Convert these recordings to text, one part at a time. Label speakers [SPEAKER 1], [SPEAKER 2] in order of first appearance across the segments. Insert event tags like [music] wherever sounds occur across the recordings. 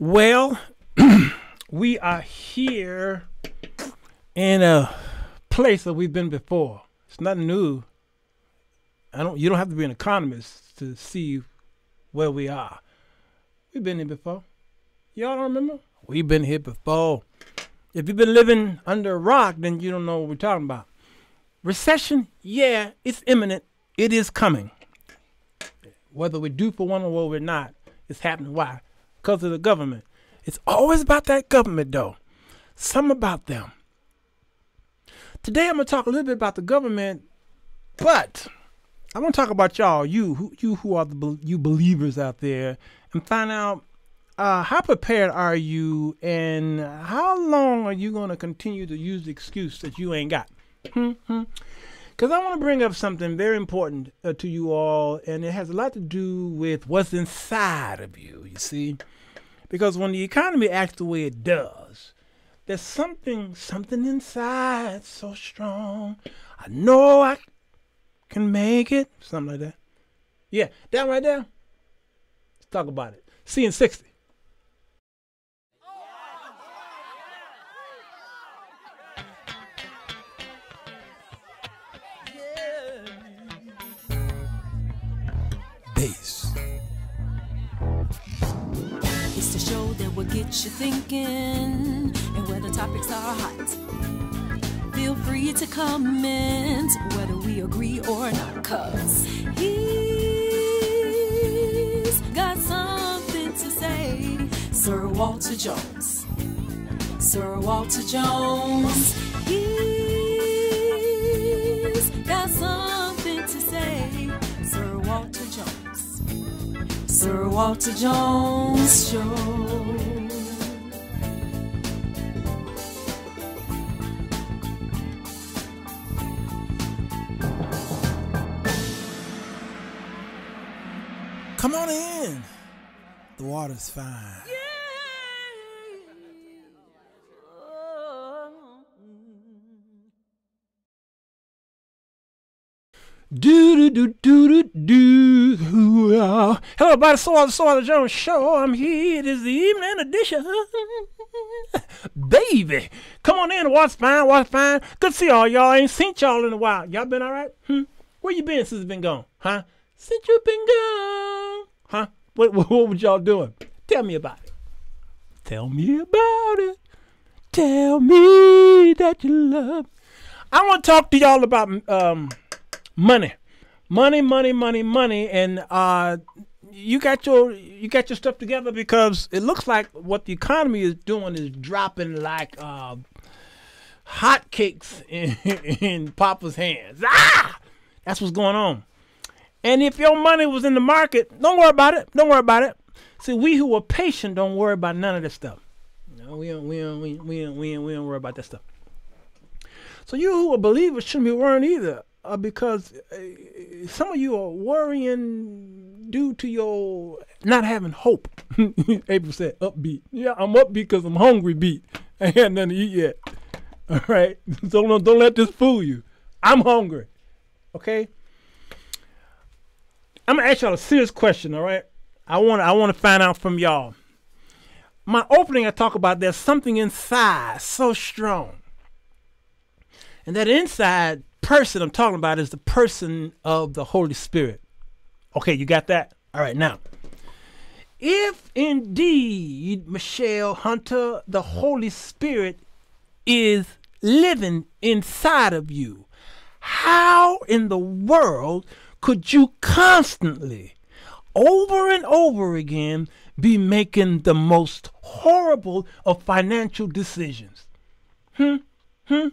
[SPEAKER 1] Well, [clears throat] we are here in a place that we've been before. It's nothing new. I don't. You don't have to be an economist to see where we are. We've been here before. Y'all don't remember? We've been here before. If you've been living under a rock, then you don't know what we're talking about. Recession, yeah, it's imminent. It is coming. Whether we're due for one or we're not, it's happening. Why? Because of the government. It's always about that government, though. Some about them. Today, I'm gonna talk a little bit about the government, but I want to talk about y'all, you, who, you who are the you believers out there, and find out uh, how prepared are you, and how long are you gonna continue to use the excuse that you ain't got? Because I want to bring up something very important uh, to you all, and it has a lot to do with what's inside of you, you see. Because when the economy acts the way it does, there's something, something inside so strong. I know I can make it. Something like that. Yeah, that right there. Let's talk about it. See in 60.
[SPEAKER 2] Get thinking, and where the topics are hot. Feel free to comment whether we agree or not, cause he's got something to say. Sir Walter Jones. Sir Walter Jones. He's got something to say. Sir Walter Jones. Sir Walter Jones Show.
[SPEAKER 1] Come on in. The water's fine. Yeah. Do do do do do do. Hello, everybody. So the So the Jones Show. I'm here. It is the evening edition. [laughs] Baby, come on in. What's fine? What's fine? Good to see all y'all. I ain't seen y'all in a while. Y'all been all right? Hmm? Where you been since it's been gone? Huh? Since you've been gone? Huh? What, what, what was y'all doing? Tell me about it. Tell me about it. Tell me that you love. I want to talk to y'all about um, money, money, money, money, money, and uh, you got your you got your stuff together because it looks like what the economy is doing is dropping like uh, hotcakes [laughs] in, in Papa's hands. Ah, that's what's going on. And if your money was in the market, don't worry about it. Don't worry about it. See, we who are patient don't worry about none of this stuff. No, we don't, we don't, we don't, we don't, we don't, worry about that stuff. So you who are believers shouldn't be worrying either, uh, because uh, some of you are worrying due to your not having hope. [laughs] April said, "Upbeat." Yeah, I'm upbeat because I'm hungry. Beat. [laughs] I ain't had nothing to eat yet. [laughs] All right, so don't don't let this fool you. I'm hungry. Okay. I'm gonna ask y'all a serious question. All right. I want I want to find out from y'all. My opening, I talk about there's something inside so strong. And that inside person I'm talking about is the person of the Holy Spirit. Okay, you got that? All right, now. If indeed, Michelle Hunter, the Holy Spirit is living inside of you, how in the world could you constantly, over and over again, be making the most horrible of financial decisions? Hmm? Hmm?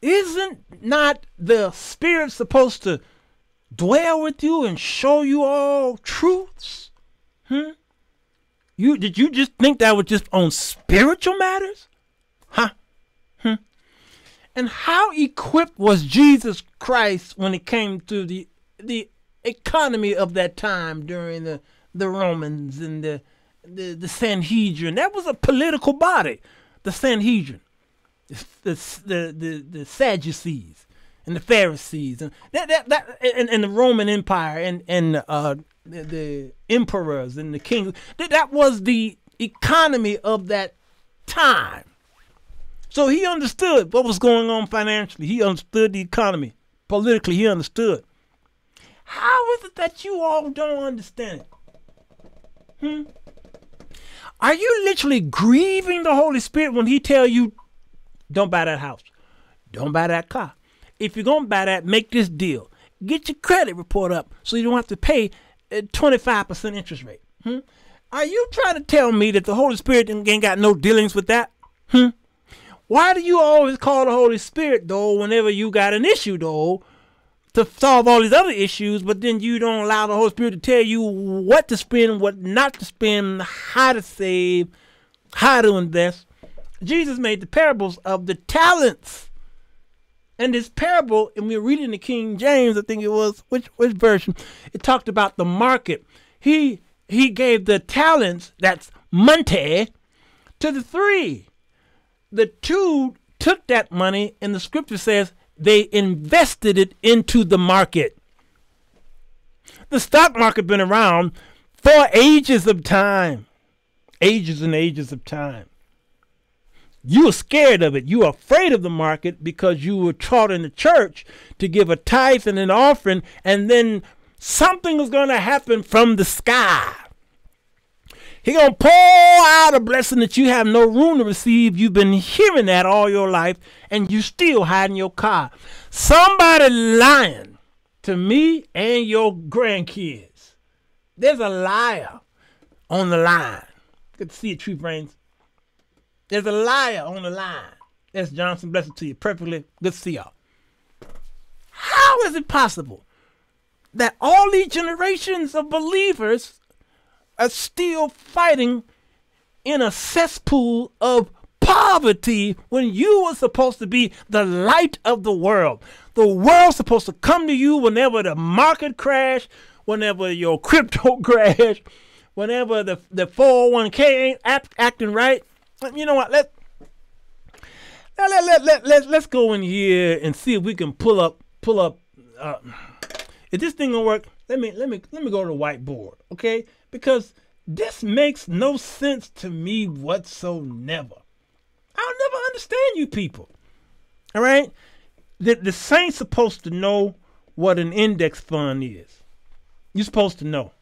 [SPEAKER 1] Isn't not the Spirit supposed to dwell with you and show you all truths? Hmm? You did you just think that was just on spiritual matters? Huh? Hmm. And how equipped was Jesus Christ when it came to the the economy of that time during the the Romans and the the, the Sanhedrin? That was a political body, the Sanhedrin the the the, the Sadducees and the Pharisees and that that, that and, and the Roman Empire and and uh, the, the emperors and the kings. That, that was the economy of that time. So he understood what was going on financially. He understood the economy. Politically, he understood. How is it that you all don't understand it? Hmm? Are you literally grieving the Holy Spirit when he tell you, don't buy that house, don't buy that car? If you're gonna buy that, make this deal. Get your credit report up so you don't have to pay 25% interest rate. Hmm? Are you trying to tell me that the Holy Spirit ain't got no dealings with that? Hmm? Why do you always call the Holy Spirit though whenever you got an issue though to solve all these other issues, but then you don't allow the Holy Spirit to tell you what to spend, what not to spend, how to save, how to invest. Jesus made the parables of the talents. And this parable, and we're reading the King James, I think it was, which which version? It talked about the market. He he gave the talents, that's monte, to the three. The two took that money, and the scripture says they invested it into the market. The stock market been around for ages of time. Ages and ages of time. You are scared of it. You are afraid of the market because you were taught in the church to give a tithe and an offering, and then something was going to happen from the sky. He gonna pour out a blessing that you have no room to receive. You've been hearing that all your life, and you still hiding your car. Somebody lying to me and your grandkids. There's a liar on the line. Good to see you, True Brains. There's a liar on the line. That's Johnson. Blessing to you. Perfectly. Good to see y'all. How is it possible that all these generations of believers are still fighting in a cesspool of poverty when you were supposed to be the light of the world. The world's supposed to come to you whenever the market crash, whenever your crypto [laughs] crash, whenever the, the 401k ain't act, acting right. You know what? Let, let, let, let, let, let, let's go in here and see if we can pull up, pull up. Uh, if this thing gonna work, let me, let me, let me go to the whiteboard, okay? Because this makes no sense to me whatsoever. I'll never understand you people. All right? The, the saints supposed to know what an index fund is. You're supposed to know.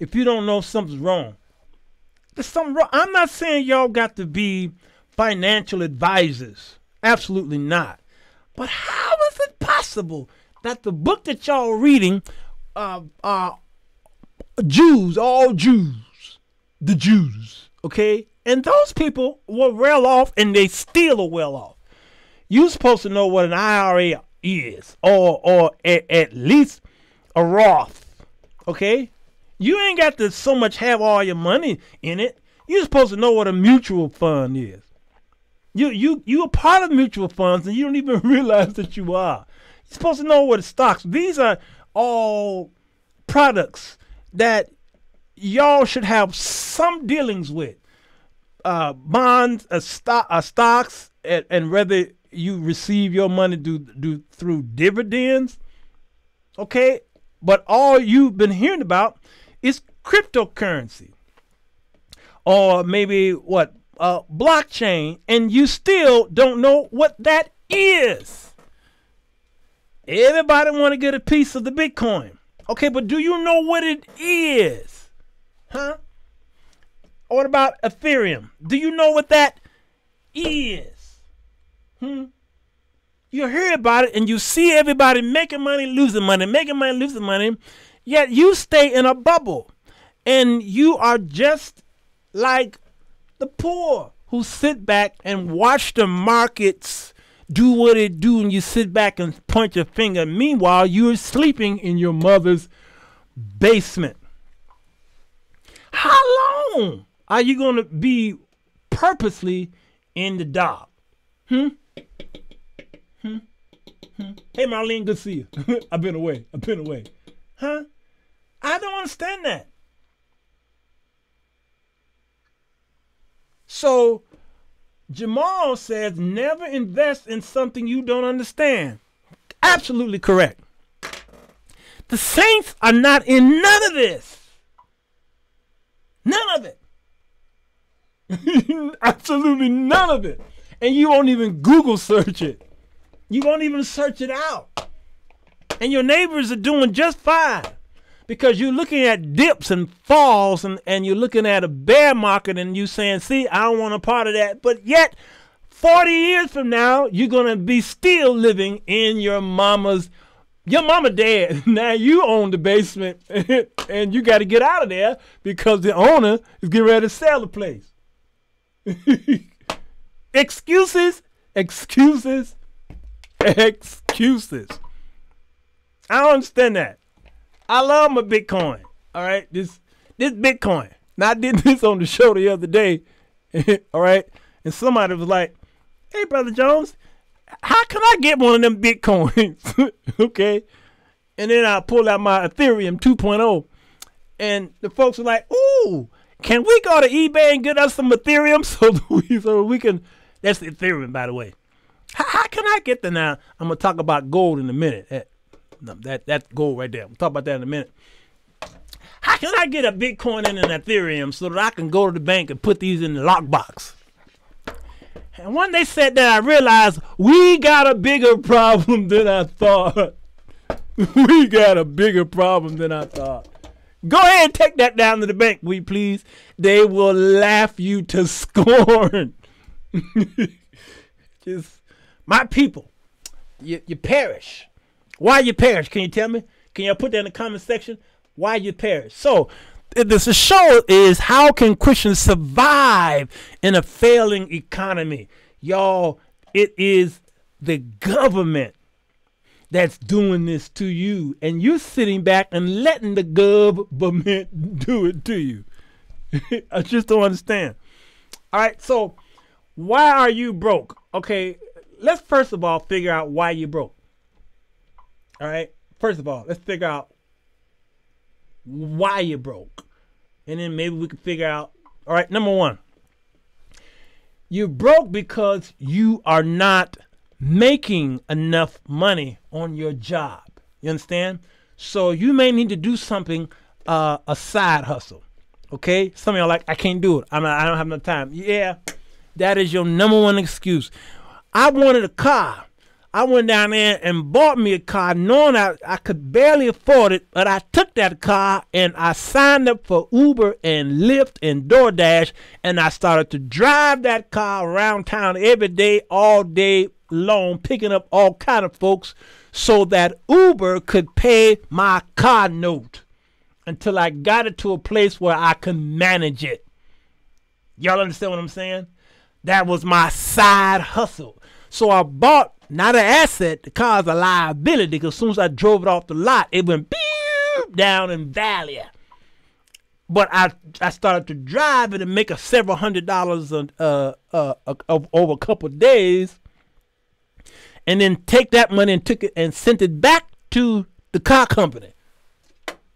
[SPEAKER 1] If you don't know, something's wrong. There's something wrong. I'm not saying y'all got to be financial advisors. Absolutely not. But how is it possible that the book that y'all reading uh, uh, Jews, all Jews, the Jews, okay? And those people were well off and they still are well off. You're supposed to know what an IRA is, or or at, at least a Roth, okay? You ain't got to so much have all your money in it. You're supposed to know what a mutual fund is. You you you are part of mutual funds and you don't even [laughs] realize that you are. You're supposed to know what stocks. These are all products that y'all should have some dealings with. Uh, bonds, uh, stock, uh, stocks, and, and, whether you receive your money do, do through dividends. Okay, but all you've been hearing about is cryptocurrency, or maybe what uh, blockchain, and you still don't know what that is. Everybody want to get a piece of the Bitcoin. Okay, but do you know what it is? Huh? What about Ethereum? Do you know what that is? Hmm? You hear about it and you see everybody making money, losing money, making money, losing money, yet you stay in a bubble. And you are just like the poor who sit back and watch the markets do what it do and you sit back and point your finger. Meanwhile, you're sleeping in your mother's basement. How long are you going to be purposely in the dark? Hmm? Hmm? Hmm? Hey, Marlene, good to see you. [laughs] I've been away. I've been away. Huh? I don't understand that. So Jamal says never invest in something you don't understand. Absolutely correct. The saints are not in none of this. None of it. [laughs] Absolutely none of it. And you won't even Google search it. You won't even search it out. And your neighbors are doing just fine because you're looking at dips and falls and, and you're looking at a bear market and you saying, see, I don't want a part of that. But yet, 40 years from now, you're going to be still living in your mama's your mama dead. [laughs] Now you own the basement [laughs] and you got to get out of there because the owner is getting ready to sell the place. [laughs] excuses, excuses, excuses. I don't understand that. I love my Bitcoin. All right, this this Bitcoin. Now I did [laughs] this on the show the other day. [laughs] all right, and somebody was like, "Hey, brother Jones, how can I get one of them Bitcoins?" [laughs] okay, and then I pulled out my Ethereum 2.0, and the folks were like, "Ooh, can we go to eBay and get us some Ethereum so we so we can?" That's Ethereum, by the way. How, how can I get the now? I'm gonna talk about gold in a minute. Eh, That that's gold right there. We'll talk about that in a minute. How can I get a Bitcoin and an Ethereum so that I can go to the bank and put these in the lockbox? And when they said that, I realized we got a bigger [laughs] problem than I thought. [laughs] we got a bigger problem than I thought. Go ahead and take that down to the bank, we please. They will laugh you to [laughs] scorn. Just my people, you, you perish. Why you perish? Can you tell me? Can y'all put that in the comment section? Why you perish? So this show is how can Christians survive in a failing economy? Y'all, it is the government that's doing this to you, and you're sitting back and letting the government [laughs] do it to you. [laughs] I just don't understand. All right, so why are you broke? Okay, let's first of all figure out why you broke. All right. First of all, let's figure out why you broke. And then maybe we can figure out. All right, number one. You broke because you are not making enough money on your job. You understand? So you may need to do something, uh, a side hustle. Okay? Some of y'all like, I can't do it. I'm not, I don't have enough time. Yeah, that is your number one excuse. I wanted a car. I went down there and bought me a car knowing I, I could barely afford it, but I took that car and I signed up for Uber and Lyft and DoorDash and I started to drive that car around town every day, all day long, picking up all kind of folks so that Uber could pay my car note until I got it to a place where I could manage it. Y'all understand what I'm saying? That was my side hustle. So I bought not an asset. The car's a liability because as soon as I drove it off the lot, it went beep down in value. But I I started to drive it and make a several hundred dollars uh, uh, uh, uh, over a couple days, and then take that money and took it and sent it back to the car company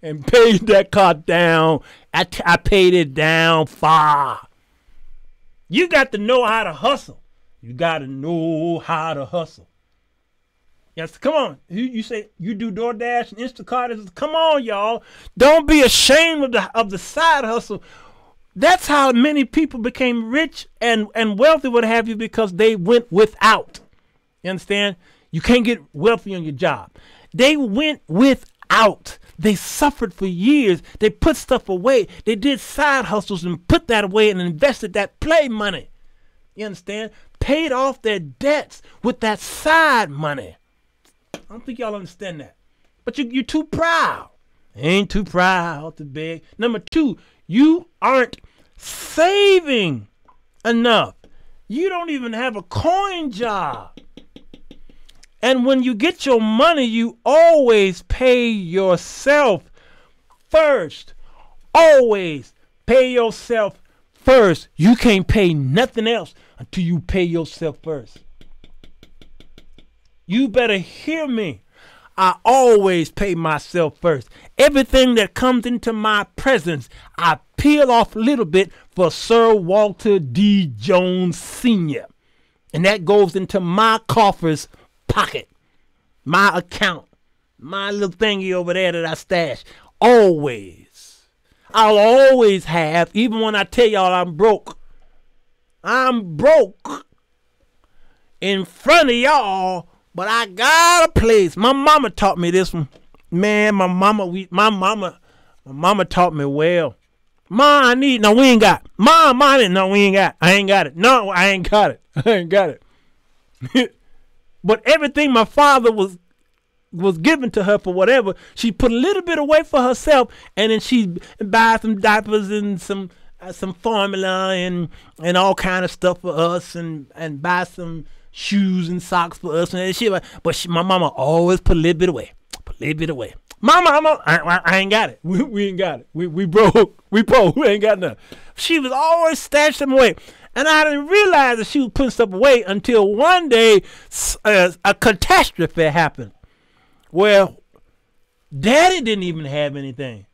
[SPEAKER 1] and [laughs] paid that car down. I, t- I paid it down far. You got to know how to hustle. You got to know how to hustle. Yes, come on. You, you say you do DoorDash and Instacart. Come on, y'all. Don't be ashamed of the of the side hustle. That's how many people became rich and, and wealthy, what have you, because they went without. You understand? You can't get wealthy on your job. They went without. They suffered for years. They put stuff away. They did side hustles and put that away and invested that play money. You understand? paid off their debts with that side money. I don't think y'all understand that. But you, you're too proud. Ain't too proud to beg. Number two, you aren't saving enough. You don't even have a coin job. And when you get your money, you always pay yourself first. Always pay yourself first. You can't pay nothing else until you pay yourself first. You better hear me. I always pay myself first. Everything that comes into my presence, I peel off a little bit for Sir Walter D. Jones Sr. And that goes into my coffer's pocket, my account, my little thingy over there that I stash. Always. I'll always have, even when I tell y'all I'm broke. I'm broke in front of y'all, but I got a place. My mama taught me this one. Man, my mama, we my mama, my mama taught me well. Ma, I need no, we ain't got. Ma, ma, no, we ain't got. I ain't got it. No, I ain't got it. [laughs] I ain't got it. [laughs] but everything my father was was given to her for whatever, she put a little bit away for herself, and then she buy some diapers and some uh, some formula and and all kind of stuff for us, and and buy some shoes and socks for us and shit. But she, my mama always put a little bit away, put a little bit away. My mama, I, I, I ain't got it. [laughs] We, we ain't got it. We we broke. We broke. [laughs] We ain't got nothing. She was always stashed them away. And I didn't realize that she was putting stuff away until one day uh, a catastrophe happened. Well, daddy didn't even have anything.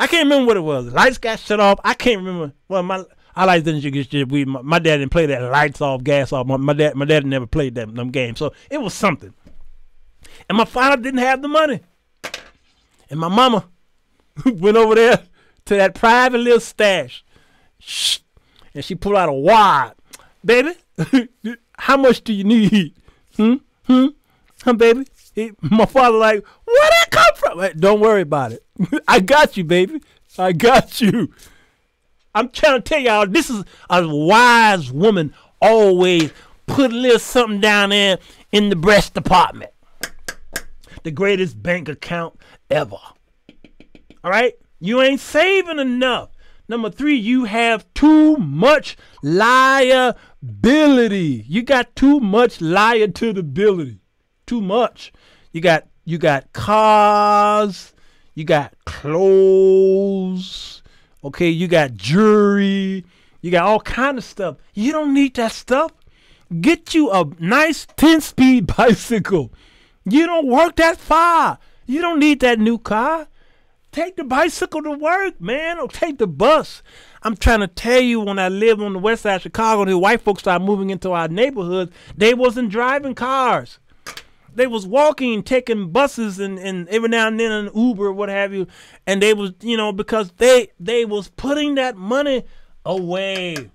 [SPEAKER 1] I can't remember what it was. Lights got shut off. I can't remember. Well, my I like didn't get. We my, my, dad didn't play that lights off, gas off. My, my dad my dad never played that them games. So it was something. And my father didn't have the money. And my mama [laughs] went over there to that private little stash. Shh and she pulled out a wad. Baby, [laughs] how much do you need? Hmm? Hmm? Huh, baby? He, my father like, where that come from? Hey, don't worry about it. [laughs] I got you, baby. I got you. I'm trying to tell y'all, this is a wise woman always put a little something down there in the breast department. The greatest bank account ever. All right? You ain't saving enough. Number three, you have too much liability. You got too much liability. Too much. You got you got cars, you got clothes, okay, you got jewelry, you got all kind of stuff. You don't need that stuff. Get you a nice 10-speed [laughs] bicycle. You don't work that far. You don't need that new car. Take the bicycle to work, man, or take the bus. I'm trying to tell you, when I lived on the west side of Chicago, the white folks started moving into our neighborhoods, they wasn't driving cars. They was walking, taking buses, and, and every now and then an Uber what have you. And they was, you know, because they they was putting that money away.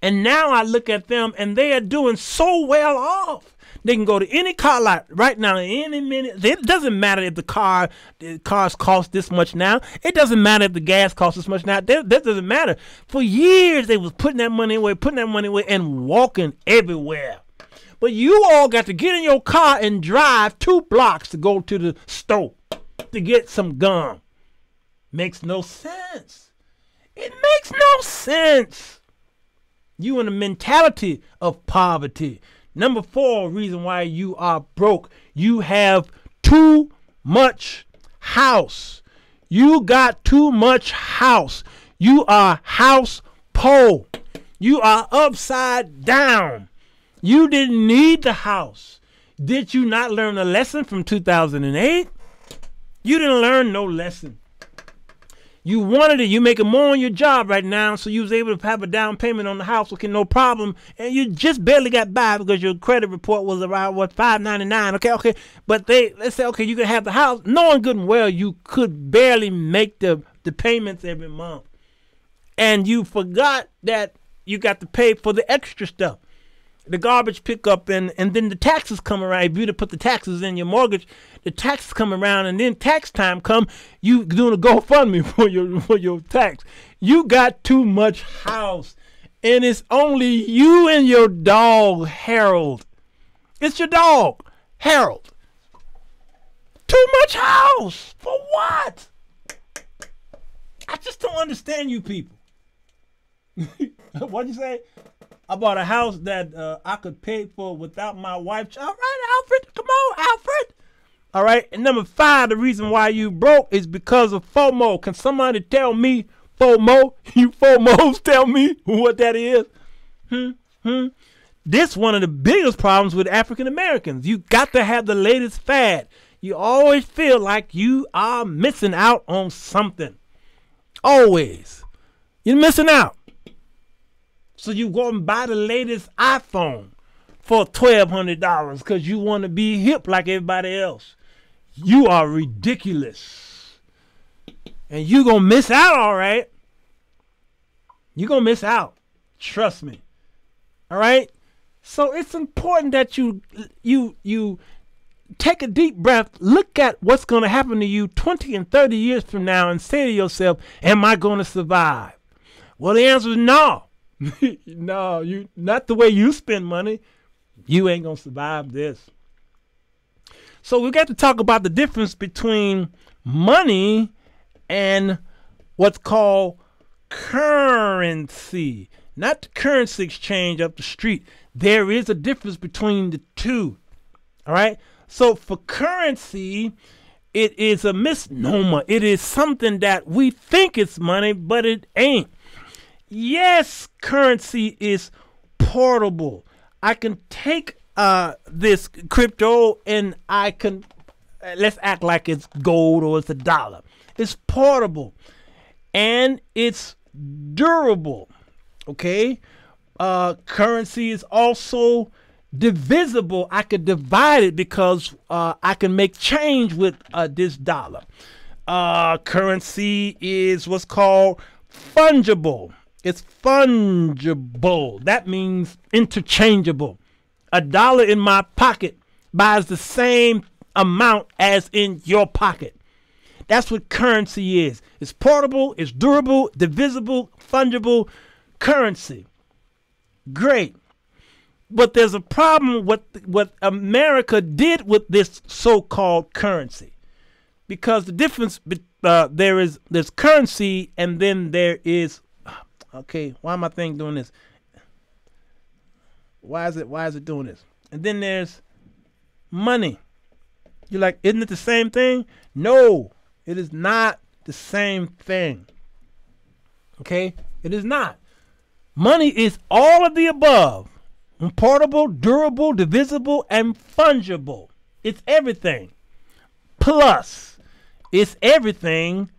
[SPEAKER 1] And now I look at them, and they are doing so well off. They can go to any car lot right now, any minute. It doesn't matter if the car the cars cost this much now. It doesn't matter if the gas costs this much now. That, that doesn't matter. For years they was putting that money away, putting that money away, and walking everywhere. But you all got to get in your car and drive two blocks to go to the store to get some gum. Makes no sense. It makes no sense. You in the mentality of poverty. Number four reason why you are broke, you have too much house. You got too much house. You are house poor. You are upside down. You didn't need the house. Did you not learn a lesson from 2008? You didn't learn no lesson. You wanted it. You making more on your job right now, so you was able to have a down payment on the house, okay, no problem. And you just barely got by because your credit report was around what five ninety nine. Okay, okay. But they let's say okay, you can have the house, knowing good and well you could barely make the the payments every month, and you forgot that you got to pay for the extra stuff the garbage pickup and and then the taxes come around. If you to put the taxes in your mortgage, the taxes come around, and then tax time come, you doing a GoFundMe [laughs] for your for your tax. You got too much house, and it's only you and your dog Harold. It's your dog Harold. Too much house for what? I just don't understand you people. [laughs] What'd you say? I bought a house that uh, I could pay for without my wife. All right, Alfred, come on, Alfred. All right, and number five, the reason why you broke is because of FOMO. Can somebody tell me FOMO? [laughs] You FOMOs tell me [laughs] what that is? Hmm, hmm. This one of the biggest problems with African Americans. You got to have the latest fad. You always feel like you are missing out on something. Always. You're missing out. So you go and buy the latest iPhone for twelve hundred dollars because you want to be hip like everybody else. You are ridiculous, and you gonna miss out. All right, you gonna miss out. Trust me. All right. So it's important that you you you take a deep breath, look at what's going to happen to you 20 and 30 years from now and say to yourself, am I going to survive? Well, the answer is no. [laughs] no, you not the way you spend money. You ain't to survive this. So we got to talk about the difference between money and what's called currency. Not the currency exchange up the street. There is a difference between the two. All right? So for currency, it is a misnomer. It is something that we think it's money, but it ain't. Yes, currency is portable. I can take uh, this crypto and I can uh, let's act like it's gold or it's a dollar. It's portable and it's durable. Okay, uh, currency is also divisible. I could divide it because uh, I can make change with uh, this dollar. Uh, currency is what's called fungible. It's fungible. That means interchangeable. A dollar in my pocket buys the same amount as in your pocket. That's what currency is. It's portable, it's durable, divisible, fungible currency. Great. But there's a problem with what America did with this so-called currency, because the difference uh, there is there's currency and then there is okay. Why am I thing doing this? Why is it why is it doing this? And then there's money. You're like, isn't it the same thing? No, it is not the same thing. Okay, it is not. Money is all of the above portable, durable, divisible, and fungible. It's everything. Plus, it's everything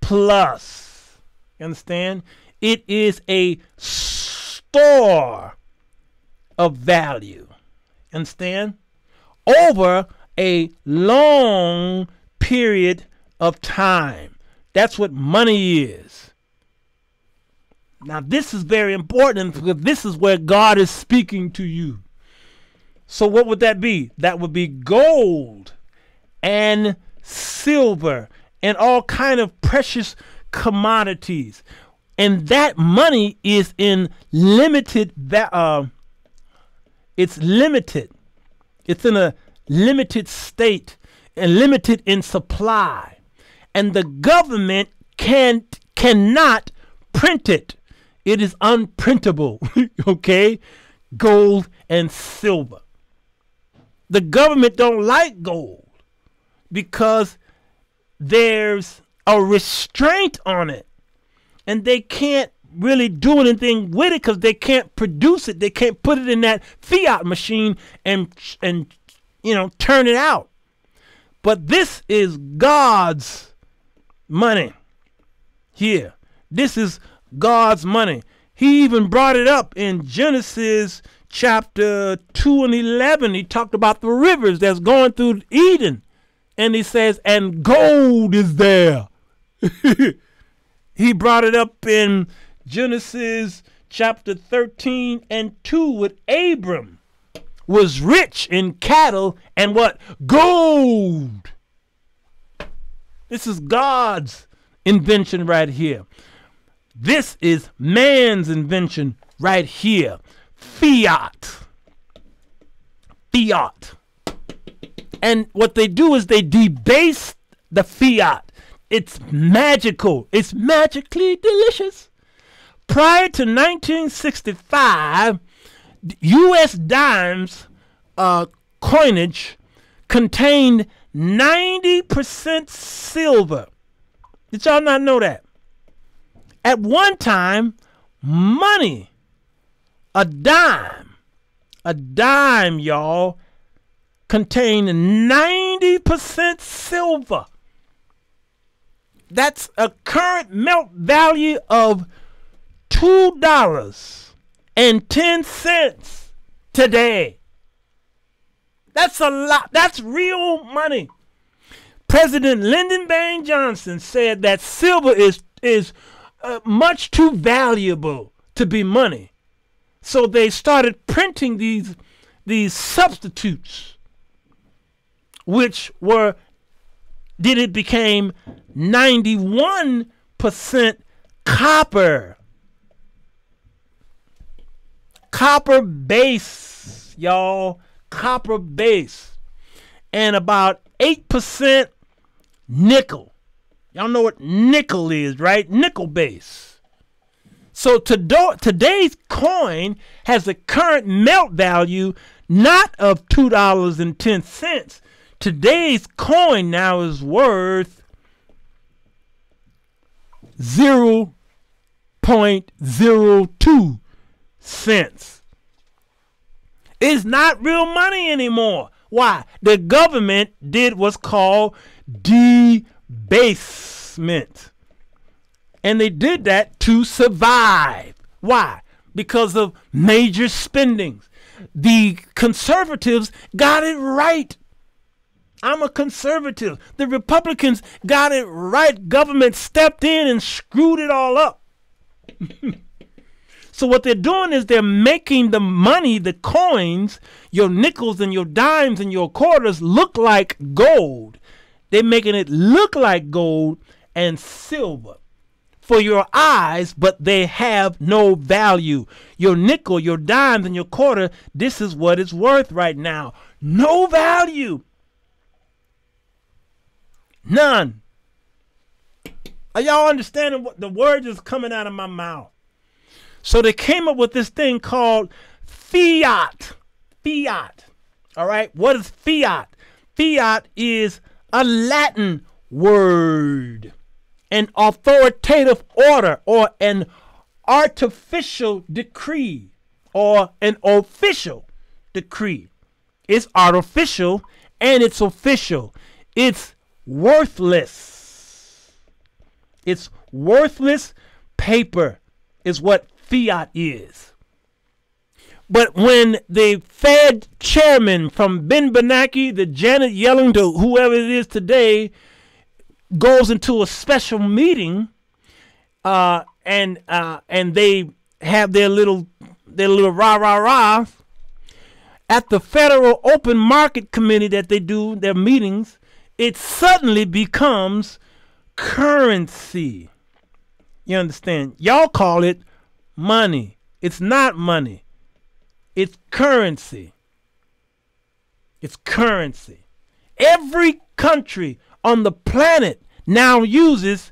[SPEAKER 1] plus. You understand? It is a store of value. Understand? Over a long period of time. That's what money is. Now, this is very important because this is where God is speaking to you. So, what would that be? That would be gold and silver and all kind of precious commodities. And that money is in limited uh, it's limited. It's in a limited state and limited in supply. And the government can cannot print it. It is unprintable, [laughs] okay? Gold and silver. The government don't like gold because there's a restraint on it. And they can't really do anything with it because they can't produce it. They can't put it in that fiat machine and and you know turn it out. But this is God's money. Here. This is God's money. He even brought it up in Genesis chapter 2 and 11. He talked about the rivers that's going through Eden. And he says, and gold is there. [laughs] he brought it up in Genesis chapter 13 and 2 with Abram was rich in cattle and what? Gold. This is God's invention right here. This is man's invention right here. Fiat. Fiat. And what they do is they debase the fiat. It's magical. It's magically delicious. Prior to 1965, U.S. dimes uh, coinage contained 90% silver. Did y'all not know that? At one time, money, a dime, a dime, y'all, contained 90% silver. That's a current melt value of $2 and 10 cents today. That's a lot. That's real money. President Lyndon Baines Johnson said that silver is is uh, much too valuable to be money. So they started printing these these substitutes which were then it became 91% copper. Copper base, y'all. Copper base. And about 8% nickel. Y'all know what nickel is, right? Nickel base. So to today's coin has a current melt value not of $2.10. Today's coin now is worth 0.02 cents. It's not real money anymore. Why? The government did what's called debasement. And they did that to survive. Why? Because of major spendings. The conservatives got it right. I'm a conservative. The Republicans got it right. Government stepped in and screwed it all up. [laughs] so what they're doing is they're making the money, the coins, your nickels and your dimes and your quarters look like gold. They're making it look like gold and silver for your eyes, but they have no value. Your nickel, your dimes, and your quarter, this is what it's worth right now. No value. None. Are y'all understanding what the words is coming out of my mouth? So they came up with this thing called fiat. Fiat. All right. What is fiat? Fiat is a Latin word, an authoritative order, or an artificial decree, or an official decree. It's artificial and it's official. It's worthless. It's worthless paper, is what fiat is. But when the Fed chairman from Ben Bernanke, the Janet Yellen to whoever it is today, goes into a special meeting, uh, and uh, and they have their little their little rah rah rah at the Federal Open Market Committee that they do their meetings it suddenly becomes currency. You understand? Y'all call it money. It's not money. It's currency. It's currency. Every country on the planet now uses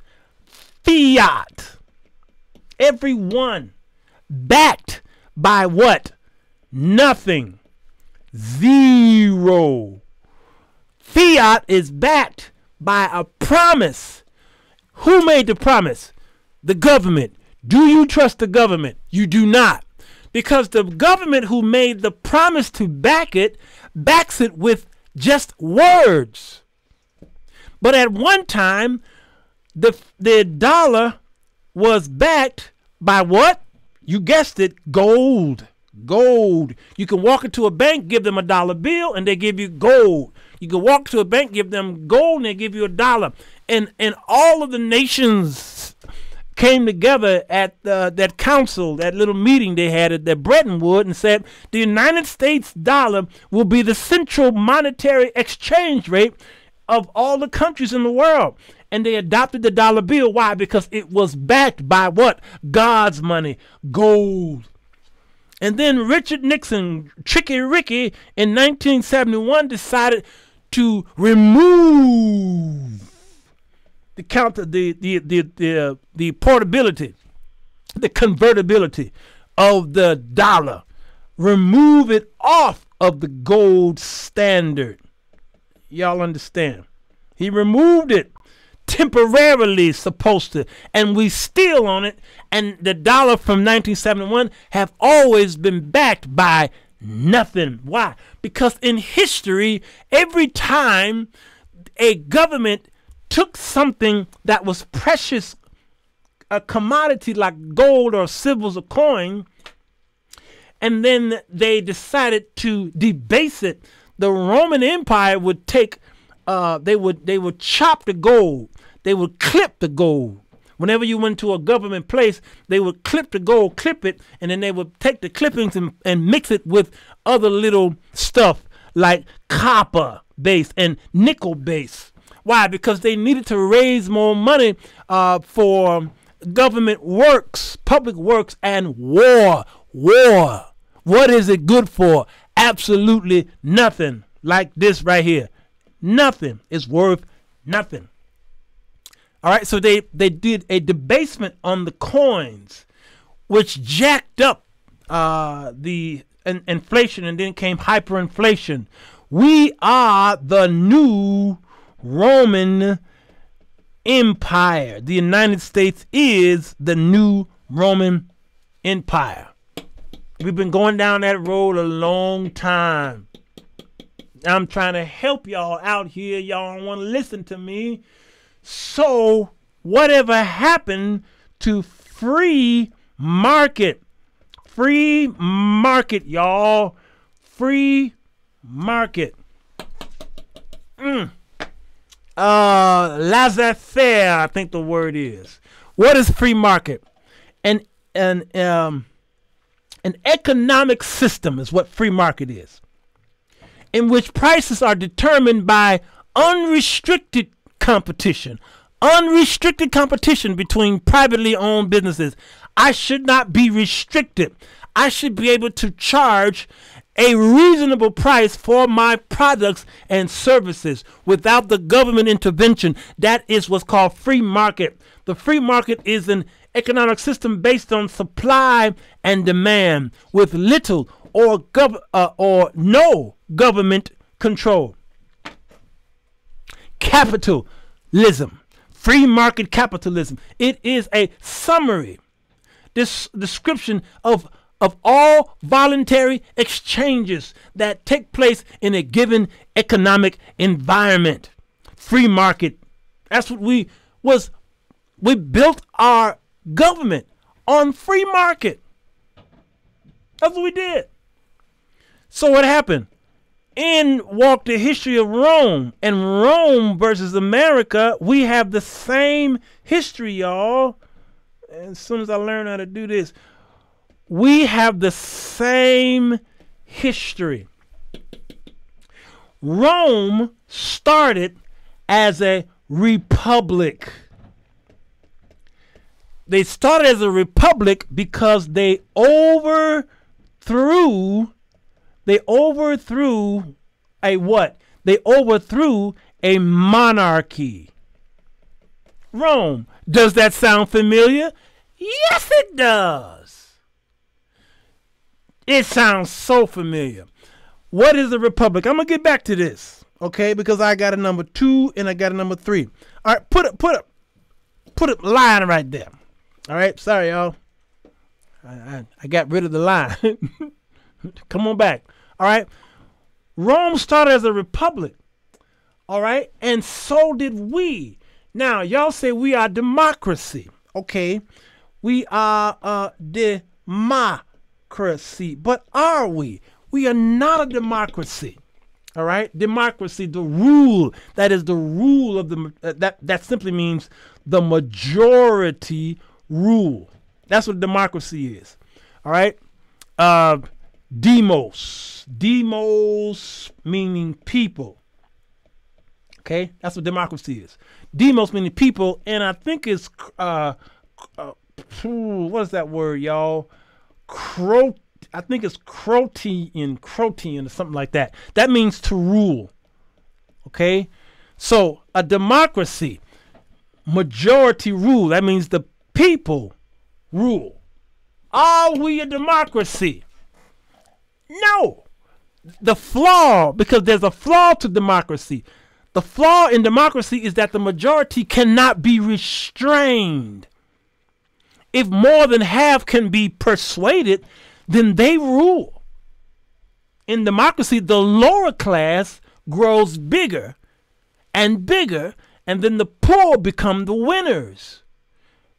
[SPEAKER 1] fiat. Every one. Backed by what? Nothing. Zero. Fiat is backed by a promise. Who made the promise? The government. Do you trust the government? You do not. Because the government who made the promise to back it backs it with just words. But at one time, the, the dollar was backed by what? You guessed it, gold. Gold. You can walk into a bank, give them a dollar bill, and they give you gold. You can walk to a bank, give them gold, and they give you a dollar. And and all of the nations came together at uh, that council, that little meeting they had at, at Bretton Woods, and said the United States dollar will be the central monetary exchange rate of all the countries in the world. And they adopted the dollar bill. Why? Because it was backed by what? God's money, gold. And then Richard Nixon, Tricky Ricky, in 1971 decided to remove the counter the the the the, uh, the portability, the convertibility of the dollar. Remove it off of the gold standard. Y'all understand? He removed it temporarily supposed to and we still on it and the dollar from 1971 have always been backed by nothing why because in history, every time a government took something that was precious, a commodity like gold or silver or coin, and then they decided to debase it. The Roman Empire would take, uh, they would they would chop the gold, they would clip the gold. Whenever you went to a government place, they would clip the gold, clip it, and then they would take the clippings and, and mix it with other little stuff like copper base and nickel base. Why? Because they needed to raise more money uh, for government works, public works, and war. War. What is it good for? Absolutely nothing. Like this right here. Nothing is worth nothing. All right, so they, they did a debasement on the coins, which jacked up uh, the in- inflation and then came hyperinflation. We are the new Roman Empire. The United States is the new Roman Empire. We've been going down that road a long time. I'm trying to help y'all out here. Y'all don't want to listen to me. So, whatever happened to free market? Free market, y'all. Free market. Mm. Uh, laissez-faire, I think the word is. What is free market? An an um an economic system is what free market is, in which prices are determined by unrestricted competition. Unrestricted competition between privately owned businesses. I should not be restricted. I should be able to charge a reasonable price for my products and services without the government intervention. That is what's called free market. The free market is an economic system based on supply and demand with little or gov- uh, or no government control. Capitalism, free market capitalism. It is a summary this description of of all voluntary exchanges that take place in a given economic environment. Free market. That's what we was we built our government on free market. That's what we did. So what happened? In walked the history of Rome and Rome versus America, we have the same history, y'all. As soon as I learn how to do this, we have the same history. Rome started as a republic. They started as a republic because they overthrew they overthrew a what? They overthrew a monarchy. Rome. Does that sound familiar? Yes, it does. It sounds so familiar. What is a republic? I'm gonna get back to this, okay? Because I got a number two and I got a number three. All right, put it, put it, put it line right there. All right, sorry y'all. I, I, I got rid of the line. [laughs] Come on back. All right. Rome started as a republic. All right. And so did we. Now, y'all say we are democracy. Okay. We are a democracy. But are we? We are not a democracy. All right. Democracy, the rule, that is the rule of the, uh, that, that simply means the majority rule. That's what democracy is. All right. Uh, demos. Demos meaning people. Okay, that's what democracy is. Demos meaning people, and I think it's uh, uh what is that word, y'all? Cro. I think it's crotian, crotian, or something like that. That means to rule. Okay, so a democracy, majority rule. That means the people rule. Are we a democracy? No. The flaw, because there's a flaw to democracy. The flaw in democracy is that the majority cannot be restrained. If more than half can be persuaded, then they rule. In democracy, the lower class grows bigger and bigger, and then the poor become the winners.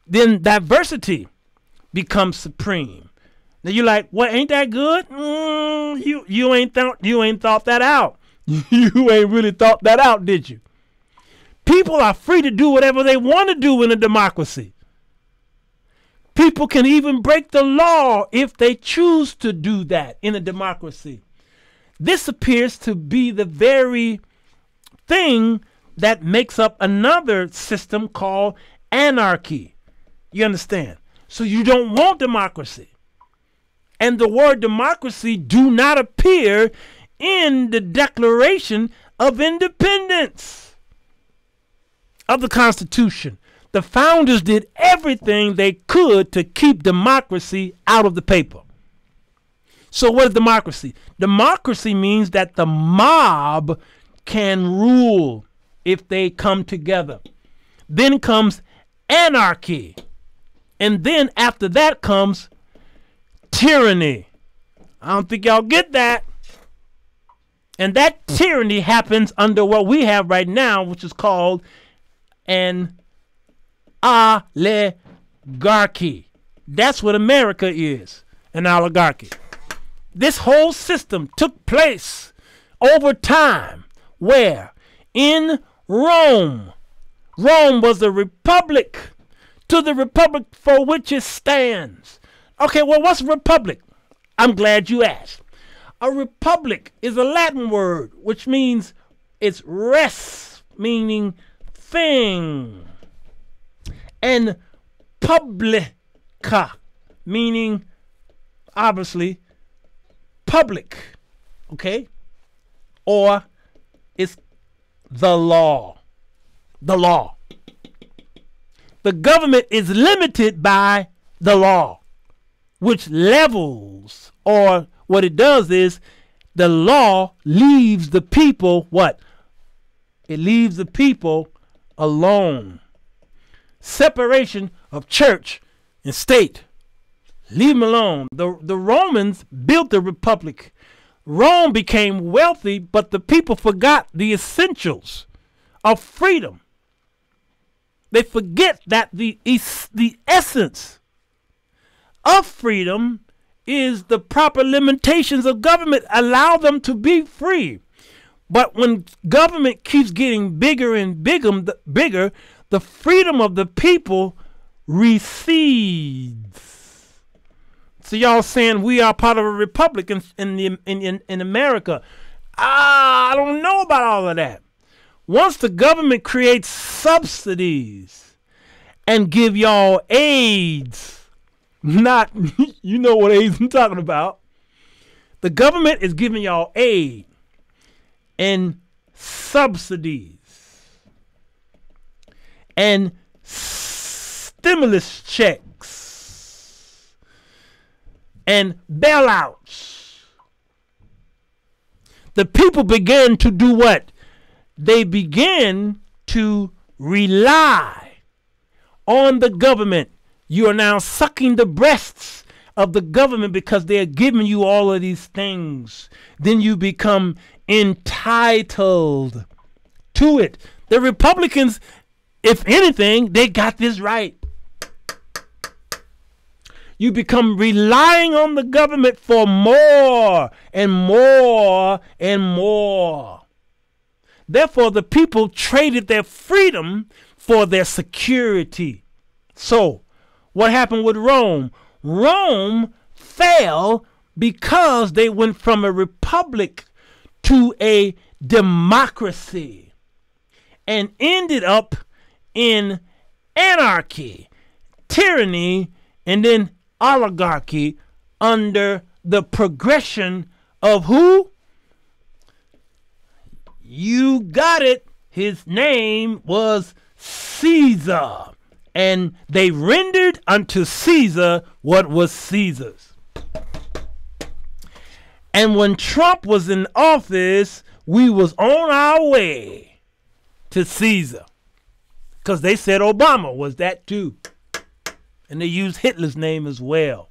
[SPEAKER 1] Then diversity becomes supreme. Now you're like, "What? Ain't that good?" Mm, you you ain't thought you ain't thought that out. [laughs] you ain't really thought that out, did you? People are free to do whatever they want to do in a democracy. People can even break the law if they choose to do that in a democracy. This appears to be the very thing that makes up another system called anarchy. You understand? So you don't want democracy. And the word democracy do not appear in the Declaration of Independence of the Constitution. The founders did everything they could to keep democracy out of the paper. So, what is democracy? Democracy means that the mob can rule if they come together. Then comes anarchy. And then after that comes tyranny. I don't think y'all get that. And that tyranny happens under what we have right now, which is called an oligarchy. That's what America is an oligarchy. This whole system took place over time where in Rome, Rome was a republic to the republic for which it stands. Okay, well, what's republic? I'm glad you asked. A republic is a Latin word which means it's res, meaning thing, and publica, meaning obviously public, okay? Or it's the law. The law. The government is limited by the law, which levels, or what it does is the law leaves the people what? It leaves the people alone. Separation of church and state. Leave them alone. The, the Romans built the republic. Rome became wealthy, but the people forgot the essentials of freedom. They forget that the, the essence of freedom is the proper limitations of government allow them to be free. But when government keeps getting bigger and bigger, bigger, the freedom of the people recedes. So y'all saying we are part of a republic in in, the, in, in America? Ah, I don't know about all of that. Once the government creates subsidies and give y'all aids not, [laughs] you know what AIDS I'm talking about. The government is giving y'all aid and subsidies and stimulus checks and bailouts. The people begin to do what? They begin to rely on the government you are now sucking the breasts of the government because they are giving you all of these things. Then you become entitled to it. The Republicans, if anything, they got this right. You become relying on the government for more and more and more. Therefore, the people traded their freedom for their security. So, what happened with Rome? Rome fell because they went from a republic to a democracy and ended up in anarchy, tyranny, and then oligarchy under the progression of who? You got it. His name was Caesar and they rendered unto Caesar what was Caesar's. And when Trump was in office, we was on our way to Caesar. Because they said Obama was that too. And they used Hitler's name as well.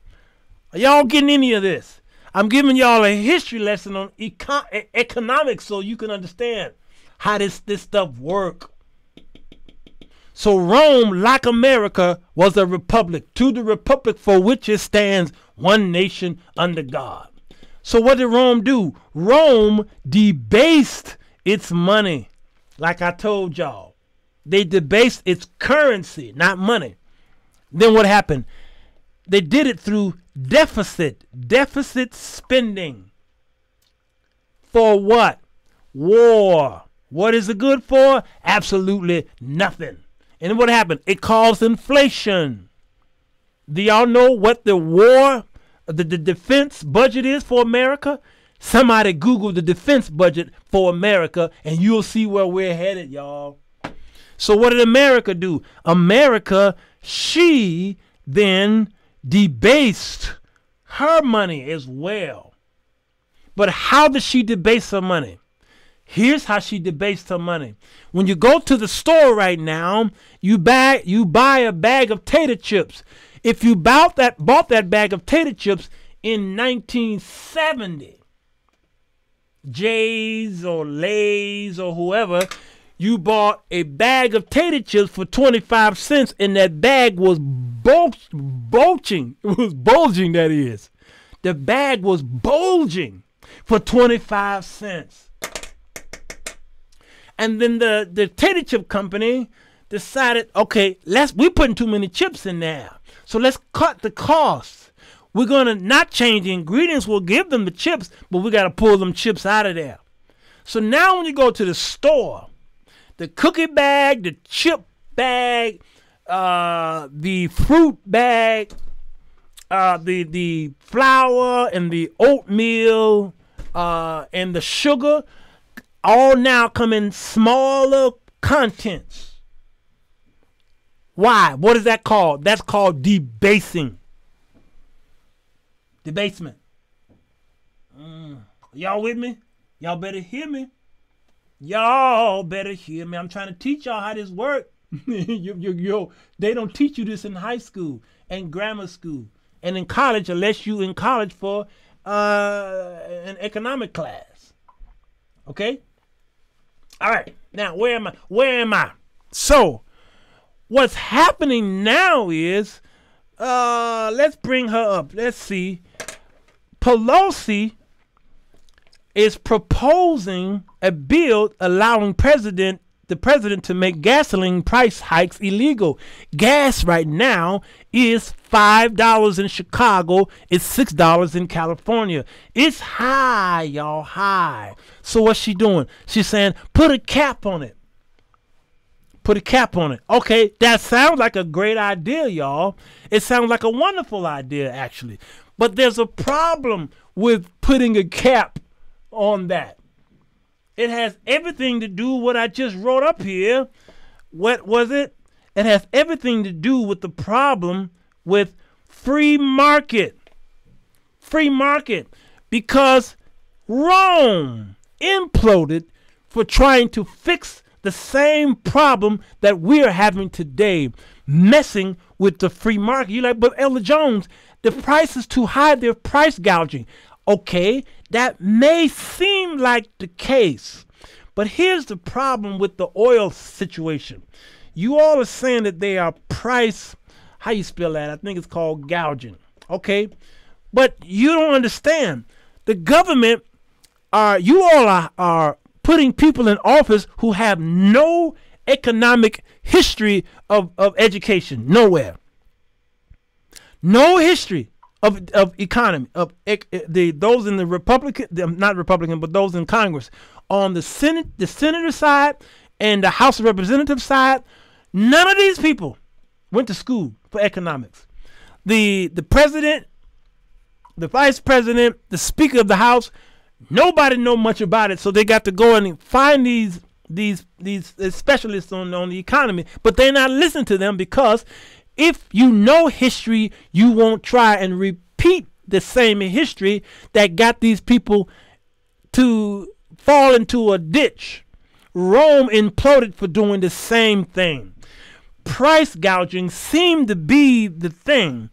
[SPEAKER 1] Are y'all getting any of this? I'm giving y'all a history lesson on econ- economics so you can understand how this, this stuff work. So Rome, like America, was a republic. To the republic for which it stands, one nation under God. So what did Rome do? Rome debased its money. Like I told y'all, they debased its currency, not money. Then what happened? They did it through deficit, deficit spending. For what? War. What is it good for? Absolutely nothing. And what happened? It caused inflation. Do y'all know what the war, the, the defense budget is for America? Somebody Google the defense budget for America and you'll see where we're headed, y'all. So, what did America do? America, she then debased her money as well. But how did she debase her money? Here's how she debased her money. When you go to the store right now, you buy you buy a bag of tater chips. If you bought that bought that bag of tater chips in 1970, Jay's or Lay's or whoever, you bought a bag of tater chips for 25 cents and that bag was bulging. [laughs] It was bulging, that is. The bag was bulging for 25 cents. And then the, the tater chip company decided, okay, let's we're putting too many chips in there. So let's cut the costs. We're gonna not change the ingredients, we'll give them the chips, but we gotta pull them chips out of there. So now when you go to the store, the cookie bag, the chip bag, uh, the fruit bag, uh, the the flour and the oatmeal uh, and the sugar all now come in smaller contents. Why? What is that called? That's called debasing. Debasement. Mm. Y'all with me? Y'all better hear me. Y'all better hear me. I'm trying to teach y'all how this works. [laughs] you, you, yo, they don't teach you this in high school and grammar school and in college unless you in college for uh, an economic class. Okay? All right. Now, where am I? Where am I? So, what's happening now is uh let's bring her up. Let's see. Pelosi is proposing a bill allowing president the president to make gasoline price hikes illegal. Gas right now is $5 in Chicago, it's $6 in California. It's high, y'all, high. So what's she doing? She's saying, put a cap on it. Put a cap on it. Okay, that sounds like a great idea, y'all. It sounds like a wonderful idea, actually. But there's a problem with putting a cap on that. It has everything to do what I just wrote up here. What was it? It has everything to do with the problem with free market. Free market. Because Rome imploded for trying to fix the same problem that we're having today, messing with the free market. You're like, but Ella Jones, the price is too high, they're price gouging. Okay, that may seem like the case, but here's the problem with the oil situation. You all are saying that they are price, how you spell that? I think it's called gouging. Okay, but you don't understand. The government are, you all are, are putting people in office who have no economic history of, of education, nowhere. No history of, of economy of eh, the those in the Republican, not Republican, but those in Congress on the Senate, the senator side and the House of Representatives side. None of these people went to school for economics. The the president, the vice president, the speaker of the House, nobody know much about it, so they got to go and find these these these specialists on on the economy, but they're not listening to them because if you know history, you won't try and repeat the same history that got these people to fall into a ditch. Rome imploded for doing the same thing. Price gouging seemed to be the thing.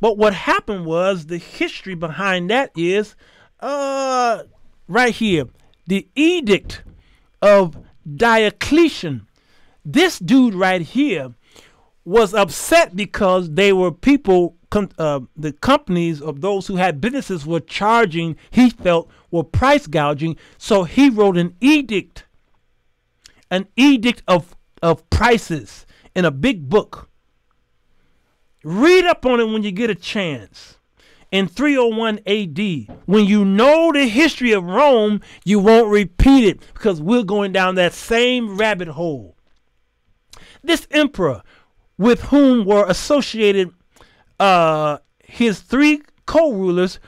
[SPEAKER 1] But what happened was the history behind that is uh, right here the edict of Diocletian This dude right here was upset because they were people, uh, the companies of those who had businesses were charging, he felt, were price gouging. So he wrote an edict, an edict of, of prices in a big book. Read up on it when you get a chance. In 301 AD, when you know the history of Rome, you won't repeat it because we're going down that same rabbit hole. This emperor, with whom were associated uh, his three co-rulers,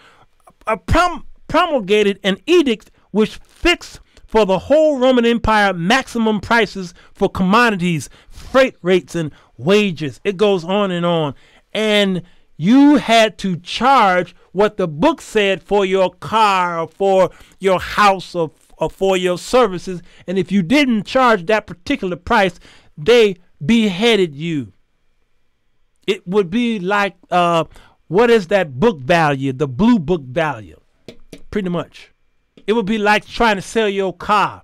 [SPEAKER 1] uh, prom- promulgated an edict which fixed for the whole Roman Empire maximum prices for commodities, freight rates, and wages. It goes on and on. And you had to charge what the book said for your car or for your house or, or for your services. And if you didn't charge that particular price, they beheaded you. It would be like, uh, what is that book value? The blue book value. Pretty much. It would be like trying to sell your car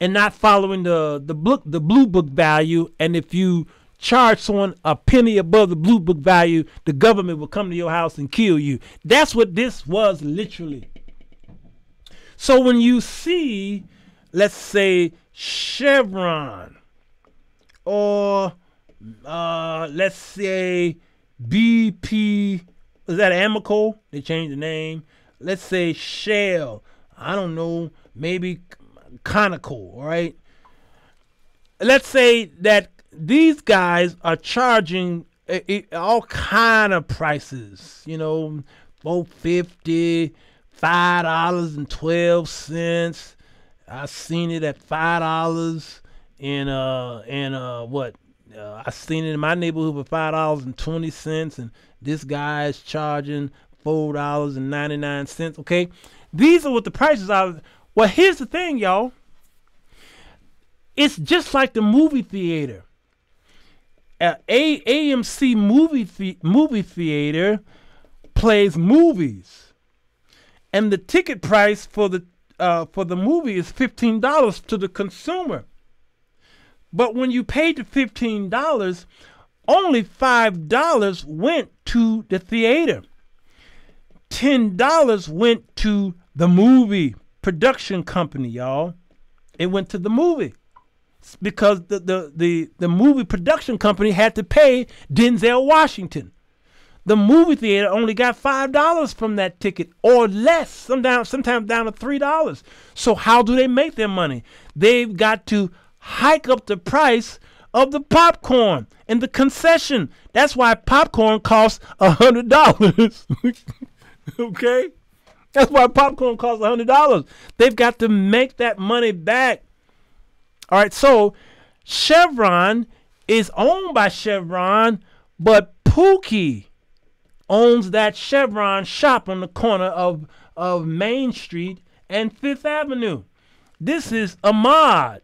[SPEAKER 1] and not following the the book the blue book value. And if you charge someone a penny above the blue book value, the government will come to your house and kill you. That's what this was literally. So when you see, let's say Chevron, or uh, let's say BP, is that Amoco? They changed the name. Let's say Shell. I don't know, maybe Conoco, all right? Let's say that these guys are charging uh, uh, all kind of prices, you know, four fifty, five dollars and twelve cents. I seen it at five dollars and uh in uh what uh, I seen it in my neighborhood for five dollars and twenty cents, and this guy is charging four dollars and ninety nine cents. Okay, these are what the prices are. Well, here's the thing, y'all. It's just like the movie theater. A AMC movie the- movie theater plays movies, and the ticket price for the uh, for the movie is fifteen dollars to the consumer. But when you paid the fifteen dollars, only five dollars went to the theater. Ten dollars went to the movie production company, y'all. It went to the movie because the, the, the, the movie production company had to pay Denzel Washington. The movie theater only got five dollars from that ticket or less, sometimes sometimes down to three dollars. So how do they make their money? They've got to hike up the price of the popcorn and the concession. That's why popcorn costs a hundred dollars. [laughs] [laughs] okay? That's why popcorn costs a hundred dollars. They've got to make that money back. All right, so Chevron is owned by Chevron, but Pookie owns that Chevron shop on the corner of, of Main Street and Fifth Avenue. This is Ahmad.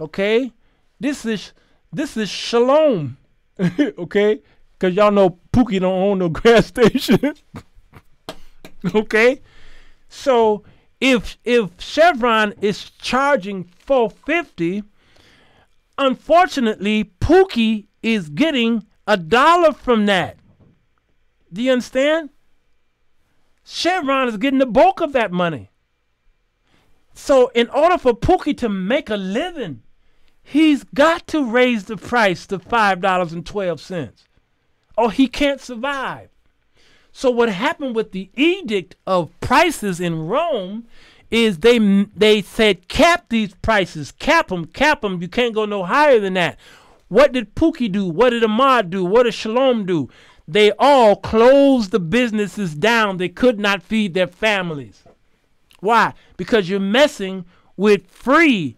[SPEAKER 1] Okay? This is this is Shalom. [laughs] okay? Cause y'all know Pookie don't own no [laughs] gas station. okay? So if if Chevron is charging 450, unfortunately Pookie is getting a dollar from that. Do you understand? Chevron is getting the bulk of that money. So in order for Pookie to make a living, he's got to raise the price to five dollars and twelve cents, or he can't survive. So what happened with the edict of prices in Rome is they they said cap these prices, cap them, cap them. You can't go no higher than that. What did Pookie do? What did Ahmad do? What did Shalom do? They all closed the businesses down. They could not feed their families. Why? Because you're messing with free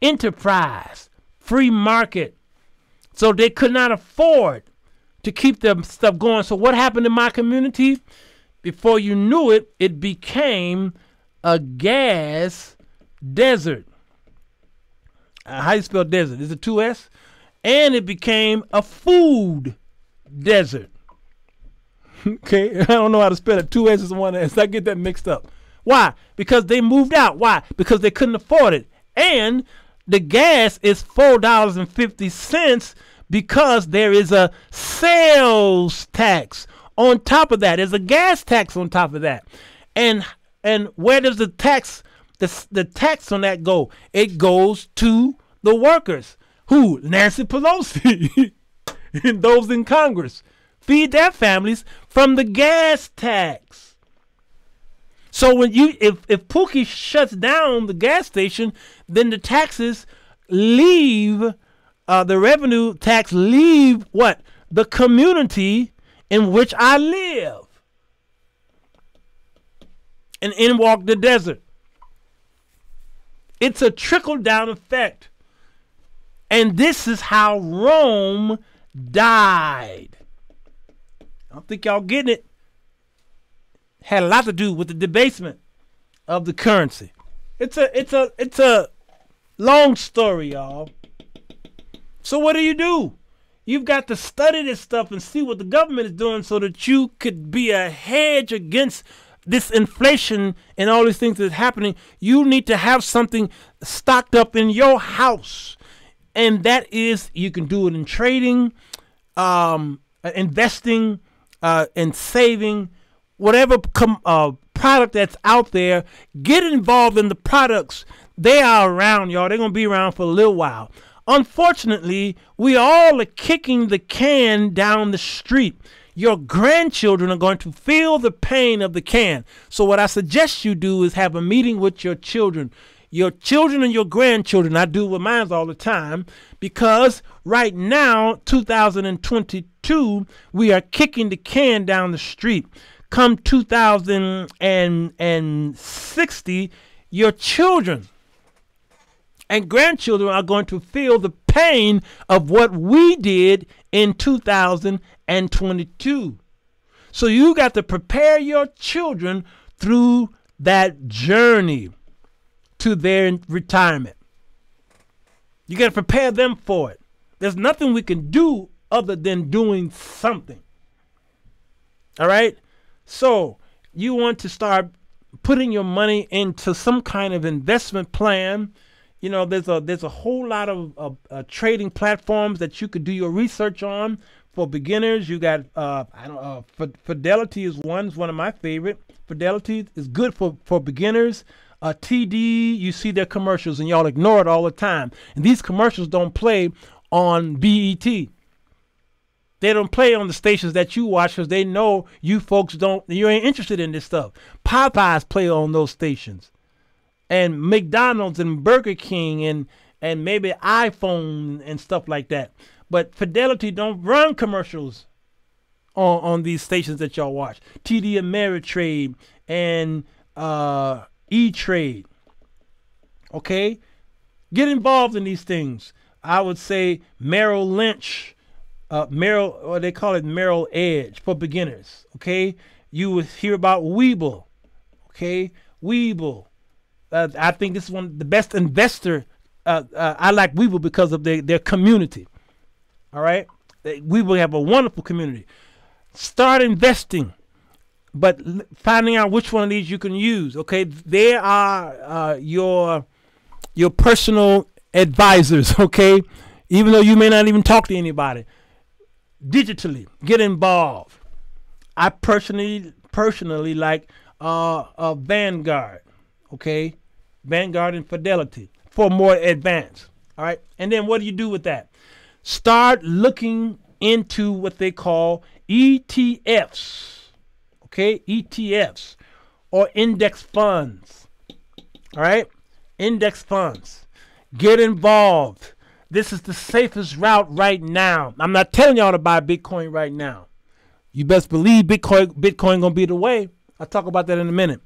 [SPEAKER 1] enterprise, free market. So they could not afford to keep their stuff going. So what happened in my community? Before you knew it, it became a gas desert. Uh, how you spell desert? Is it two S? And it became a food desert. [laughs] okay, [laughs] I don't know how to spell it. Two S and one S. I get that mixed up. Why? Because they moved out. Why? Because they couldn't afford it. And the gas is four dollars and fifty cents because there is a sales tax on top of that. There's a gas tax on top of that. And and where does the tax the, the tax on that go? It goes to the workers. Who? Nancy Pelosi [laughs] and those in Congress. Feed their families from the gas tax. So when you if if Pookie shuts down the gas station, then the taxes leave uh, the revenue tax leave what the community in which I live. And in walk the desert. It's a trickle down effect. And this is how Rome died. I don't think y'all getting it. Had a lot to do with the debasement of the currency. It's a it's a it's a long story, y'all. So what do you do? You've got to study this stuff and see what the government is doing so that you could be a hedge against this inflation and all these things that's happening. You need to have something stocked up in your house. And that is, you can do it in trading, um, investing, uh, and saving, whatever uh, product that's out there. Get involved in the products. They are around, y'all. They're going to be around for a little while. Unfortunately, we all are kicking the can down the street. Your grandchildren are going to feel the pain of the can. So, what I suggest you do is have a meeting with your children. Your children and your grandchildren. I do with mine all the time because right now, 2022, we are kicking the can down the street. Come 2060, your children and grandchildren are going to feel the pain of what we did in 2022. So you got to prepare your children through that journey to their retirement. You got to prepare them for it. There's nothing we can do other than doing something. All right? So, you want to start putting your money into some kind of investment plan you know, there's a there's a whole lot of, of uh, trading platforms that you could do your research on for beginners. You got uh, I don't uh, Fidelity is one one of my favorite. Fidelity is good for for beginners. Uh, TD, you see their commercials and y'all ignore it all the time. And these commercials don't play on BET. They don't play on the stations that you watch because they know you folks don't you ain't interested in this stuff. Popeyes play on those stations and McDonald's and Burger King and and maybe iPhone and stuff like that. But Fidelity don't run commercials on on these stations that y'all watch. TD Ameritrade and uh, E Trade. Okay, get involved in these things. I would say Merrill Lynch, uh, Merrill, or they call it Merrill Edge for beginners. Okay, you would hear about Webull. Okay, Webull. Uh, I think this is one of the best investor. Uh, uh, I like Webull because of their, their community. All right, Webull have a wonderful community. Start investing, but finding out which one of these you can use. Okay, there are uh, your your personal advisors. [laughs] Okay, even though you may not even talk to anybody, digitally get involved. I personally personally like uh, Vanguard. Okay, Vanguard and Fidelity for more advanced. All right. And then what do you do with that? Start looking into what they call ETFs. Okay. ETFs or index funds. All right. Index funds. Get involved. This is the safest route right now. I'm not telling y'all to buy Bitcoin right now. You best believe Bitcoin Bitcoin gonna be the way. I'll talk about that in a minute.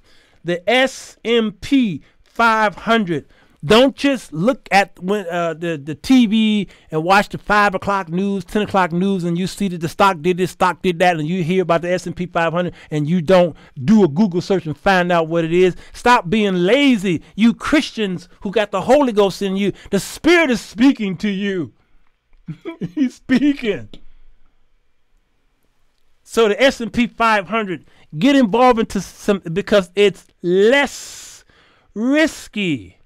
[SPEAKER 1] The S&P 500. Don't just look at when uh, the the TV and watch the five o'clock news, ten o'clock news, and you see that the stock did this, stock did that, and you hear about the S and P 500, and you don't do a Google search and find out what it is. Stop being lazy, you Christians who got the Holy Ghost in you. The Spirit is speaking to you. [laughs] He's speaking. So the S and P 500, get involved into some because it's less risky.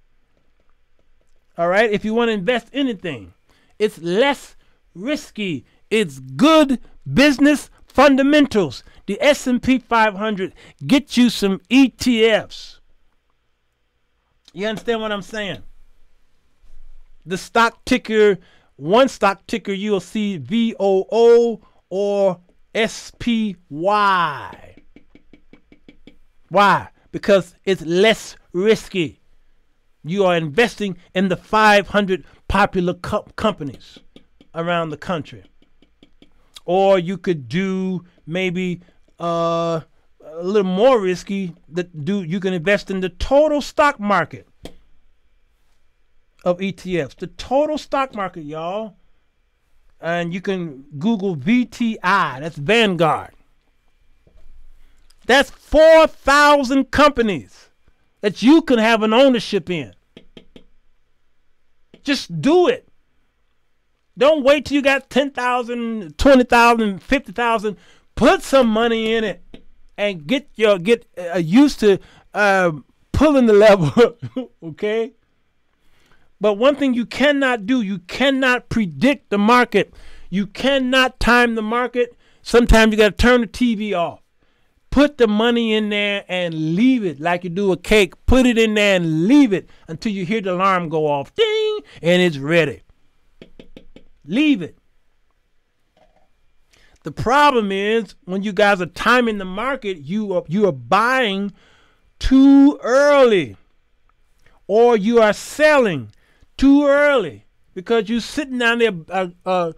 [SPEAKER 1] All right, if you want to invest anything, it's less risky. It's good business fundamentals. The S&P 500 get you some ETFs. You understand what I'm saying? The stock ticker, one stock ticker, you'll see VOO or SPY. Why? Because it's less risky. You are investing in the 500 popular co- companies around the country. Or you could do maybe uh, a little more risky that do you can invest in the total stock market of ETFs. The total stock market, y'all. And you can Google VTI. That's Vanguard. That's 4,000 companies that you can have an ownership in. Just do it. Don't wait till you got 10,000, 20,000, 50,000. Put some money in it and get your get uh, used to uh, pulling the lever, [laughs] okay? But one thing you cannot do, you cannot predict the market. You cannot time the market. Sometimes you got to turn the TV off. Put the money in there and leave it like you do a cake. Put it in there and leave it until you hear the alarm go off. Ding! And it's ready. Leave it. The problem is when you guys are timing the market, you are you are buying too early, or you are selling too early because you're sitting down there uh, uh,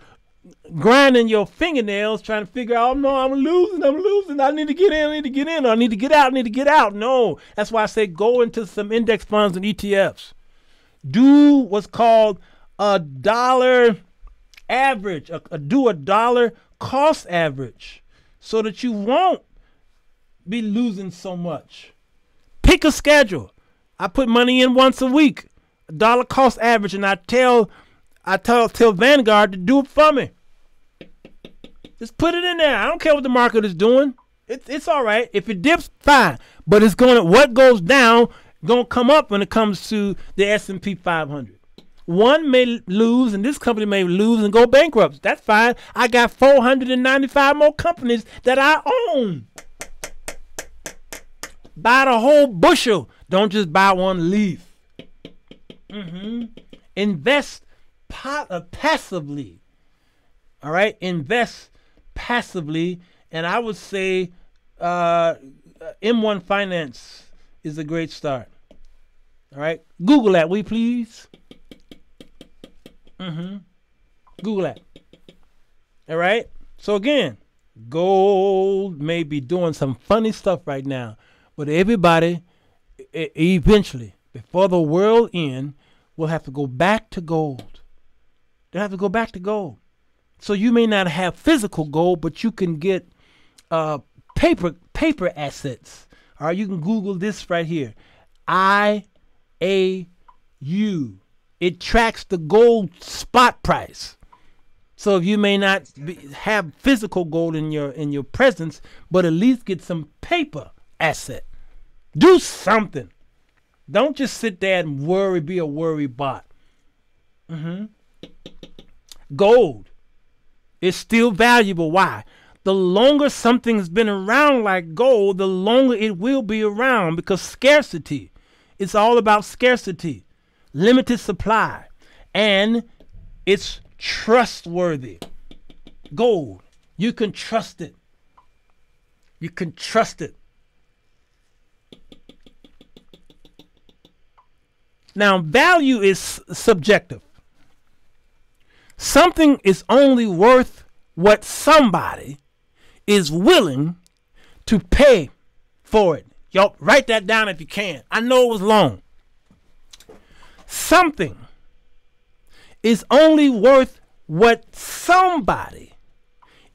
[SPEAKER 1] grinding your fingernails trying to figure out, oh, no, I'm losing, I'm losing. I need to get in, I need to get in, I need to get out, I need to get out. No, that's why I say go into some index funds and ETFs. Do what's called a dollar average, a, a, do a dollar cost average so that you won't be losing so much. Pick a schedule. I put money in once a week, dollar cost average, and I tell I tell tell Vanguard to do it for me. Just put it in there. I don't care what the market is doing. It's it's all right. If it dips, fine. But it's going to what goes down gonna come up when it comes to the S and P 500. One may lose, and this company may lose and go bankrupt. That's fine. I got 495 more companies that I own. Buy the whole bushel. Don't just buy one leaf. Mm-hmm. Invest pot, uh, passively. All right, invest passively, and I would say uh, M1 Finance is a great start. All right, Google that, we please. Mm-hmm. Google that. All right. So again, gold may be doing some funny stuff right now, but everybody, eventually, before the world end, will have to go back to gold. They have to go back to gold. So you may not have physical gold, but you can get uh, paper paper assets. All right, you can Google this right here. I A U it tracks the gold spot price. So if you may not be, have physical gold in your in your presence, but at least get some paper asset. Do something. Don't just sit there and worry, be a worry bot. Mm-hmm. Gold is still valuable. Why? The longer something's been around like gold, the longer it will be around because scarcity. It's all about scarcity limited supply, and it's trustworthy. Gold, you can trust it. You can trust it. Now, value is subjective. Something is only worth what somebody is willing to pay for it. Y'all write that down if you can. I know it was long something is only worth what somebody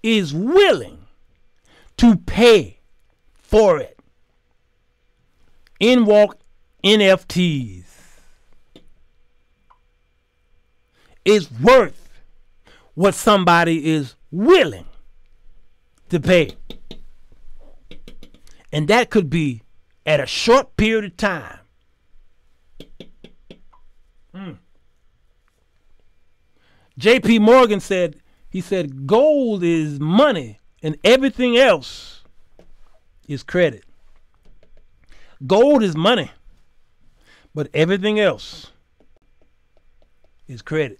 [SPEAKER 1] is willing to pay for it. In walk NFTs is worth what somebody is willing to pay. And that could be at a short period of time hmm. J.P. Morgan said, he said, gold is money and everything else is credit. Gold is money, but everything else is credit.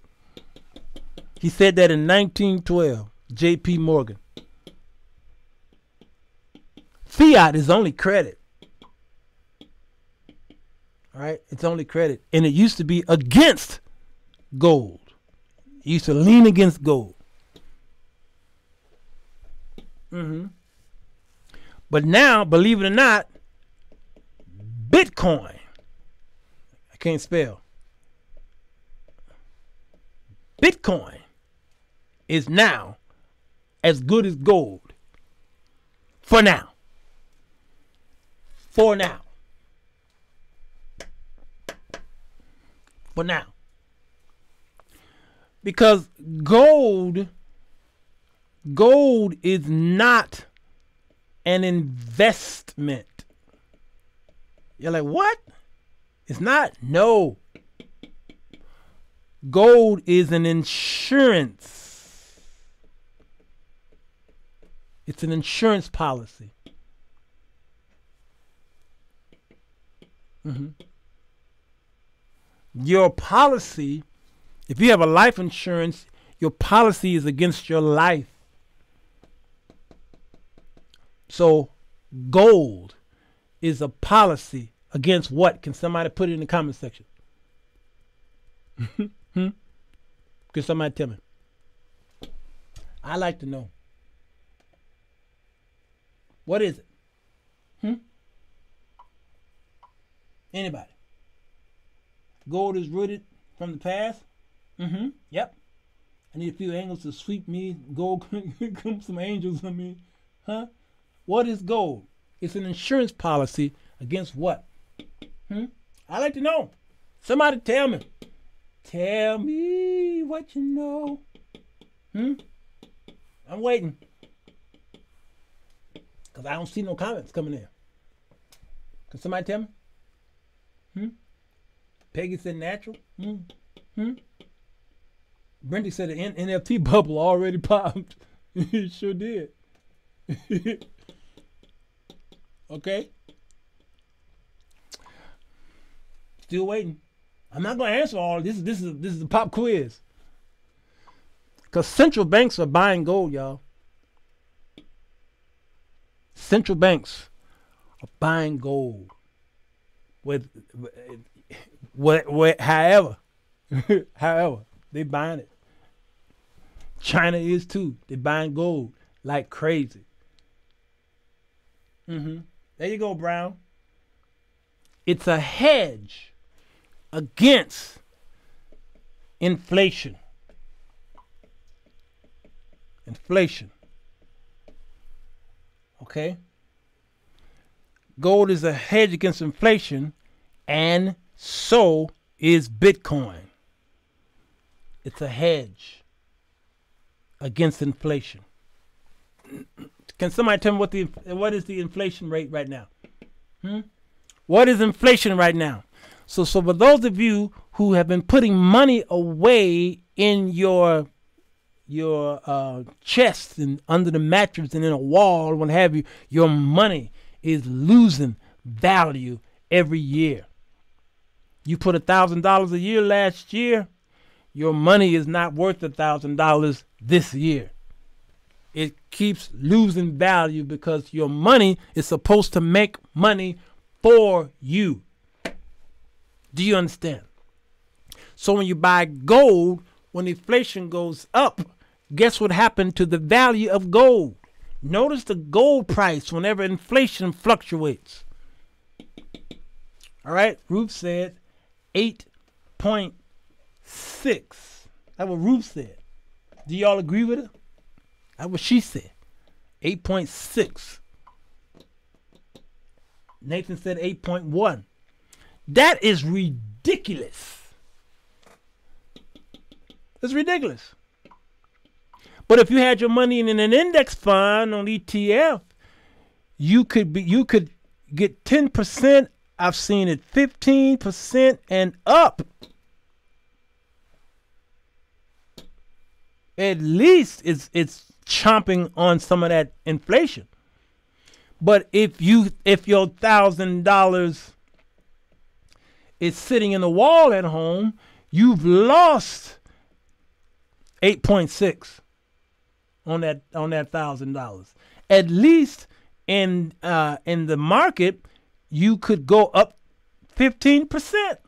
[SPEAKER 1] He said that in 1912, J.P. Morgan. Fiat is only credit. All right, it's only credit. And it used to be against gold. It used to lean against gold. Mm-hmm. But now, believe it or not, Bitcoin, I can't spell. Bitcoin is now as good as gold. For now. For now. For now. Because gold gold is not an investment. You're like, what? It's not? No. Gold is an insurance. It's an insurance policy. Mm-hmm. Your policy, if you have a life insurance, your policy is against your life. So, gold is a policy against what? Can somebody put it in the comment section? [laughs] hmm? Can somebody tell me? I like to know. What is it? Hmm? Anybody? Gold is rooted from the past? Mm-hmm. Yep. I need a few angels to sweep me. Gold, [laughs] come some angels on me. Huh? What is gold? It's an insurance policy against what? Hmm? I like to know. Somebody tell me. Tell me what you know. Hmm? I'm waiting. Because I don't see no comments coming in. Can somebody tell me? Hmm? Peggy said natural? Hmm? Hmm? Brendy said the N- NFT [laughs] bubble already [laughs] popped. it sure did. [laughs] okay? Still waiting. I'm not gonna answer all this. This is this is a pop quiz. Cause central banks are buying gold, y'all. Central banks are buying gold. With, with, with however, [laughs] however, they buying it. China is too. They buying gold like crazy. Mm-hmm. There you go, Brown. It's a hedge against inflation. Inflation. Okay? Gold is a hedge against inflation, and so is Bitcoin. It's a hedge against inflation. Can somebody tell me what the what is the inflation rate right now? Hmm? What is inflation right now? So, so for those of you who have been putting money away in your your uh, chest and under the mattress and in a wall, what have you, your money is losing value every year. You put a thousand dollars a year last year, your money is not worth a thousand dollars this year. It keeps losing value because your money is supposed to make money for you. Do you understand? So when you buy gold, when inflation goes up, guess what happened to the value of gold? Notice the gold price whenever inflation fluctuates. All right, Ruth said 8.6. That's what Ruth said. Do y'all agree with her? That's what she said. 8.6. Nathan said 8.1. That is ridiculous. It's ridiculous. But if you had your money in an index fund on ETF, you could be you could get 10%. I've seen it 15% and up. at least it's it's chomping on some of that inflation. But if you if your thousand dollars is sitting in the wall at home, you've lost eight point six on that on that thousand dollars. At least in uh, in the market, you could go up fifteen percent.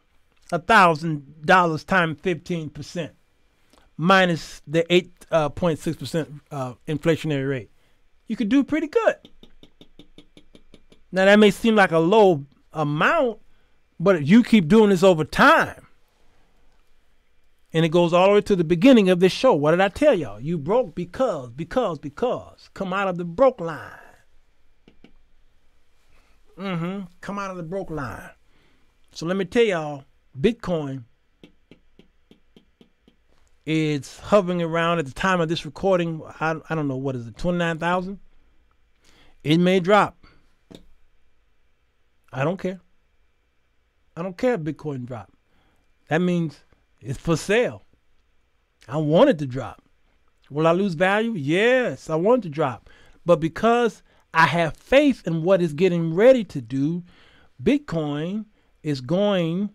[SPEAKER 1] A thousand dollars times fifteen percent minus the eight uh, point six percent uh, inflationary rate. You could do pretty good. Now that may seem like a low amount, but if you keep doing this over time. And it goes all the way to the beginning of this show. What did I tell y'all? You broke because, because, because. Come out of the broke line. Mm-hmm. Come out of the broke line. So let me tell y'all, Bitcoin is hovering around at the time of this recording. I, I don't know what is it, twenty nine thousand. It may drop. I don't care. I don't care if Bitcoin drop. That means it's for sale. I want it to drop. Will I lose value? Yes, I want it to drop. But because I have faith in what it's getting ready to do, Bitcoin is going.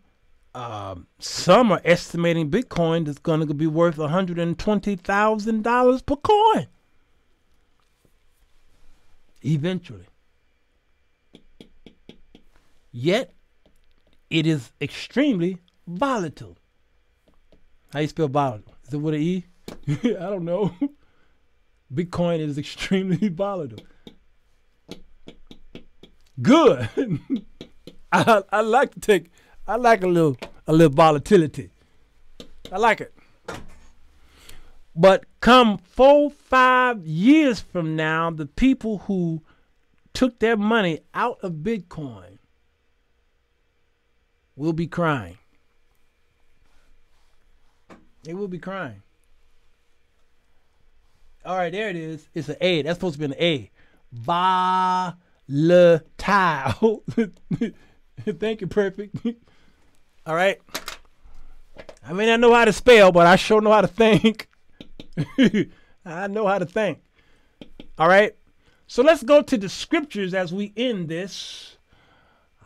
[SPEAKER 1] Um, some are estimating Bitcoin is going to be worth $120,000 per coin. Eventually. Yet, it is extremely volatile. How you spell volatile? Is it with an E? [laughs] I don't know. Bitcoin is extremely [laughs] volatile. Good. [laughs] I, I like to take I like a little a little volatility. I like it. But come four, five years from now, the people who took their money out of Bitcoin will be crying. They will be crying. All right, there it is. It's an A. That's supposed to be an A. Volatile. [laughs] Thank you, perfect. [laughs] All right. I mean, I know how to spell, but I sure know how to think. [laughs] I know how to think. All right. So let's go to the scriptures as we end this.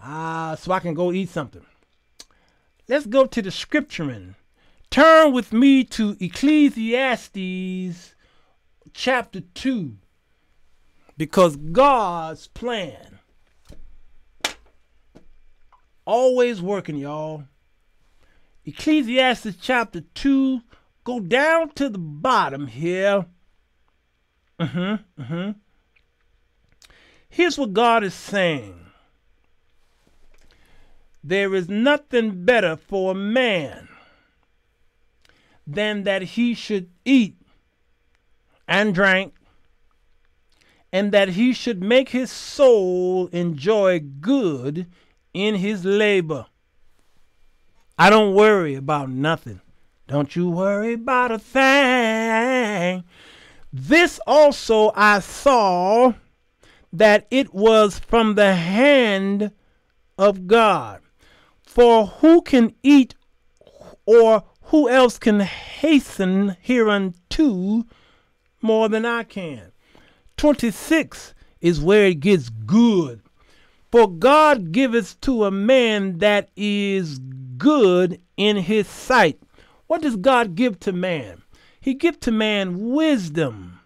[SPEAKER 1] Ah, uh, so I can go eat something. Let's go to the scriptureman. Turn with me to Ecclesiastes chapter 2. Because God's plan always working, y'all. Ecclesiastes chapter 2, go down to the bottom here. Mm-hmm, mm-hmm. Here's what God is saying. There is nothing better for a man than that he should eat and drink, and that he should make his soul enjoy good in his labor. I don't worry about nothing. Don't you worry about a thing. This also I saw that it was from the hand of God. For who can eat or who else can hasten hereunto more than I can? 26 is where it gets good. For God giveth to a man that is good in his sight. What does God give to man? He give to man wisdom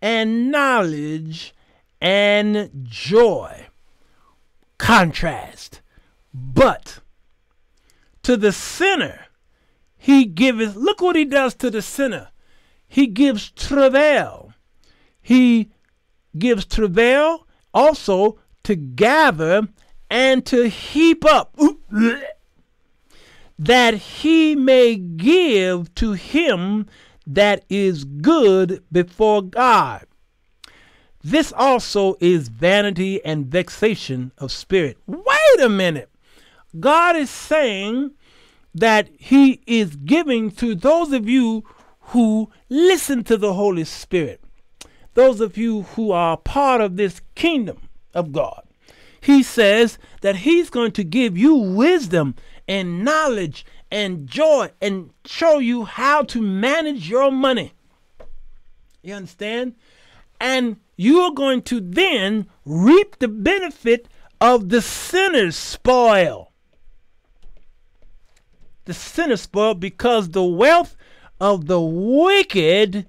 [SPEAKER 1] and knowledge and joy. Contrast. But to the sinner, he giveth, look what he does to the sinner. He gives travail. He gives travail also to gather and to heap up, that he may give to him that is good before God. This also is vanity and vexation of spirit. Wait a minute. God is saying that he is giving to those of you who listen to the Holy Spirit, those of you who are part of this kingdom of God. He says that He's going to give you wisdom and knowledge and joy and show you how to manage your money. You understand? And you are going to then reap the benefit of the sinner's spoil. The sinner's spoil because the wealth of the wicked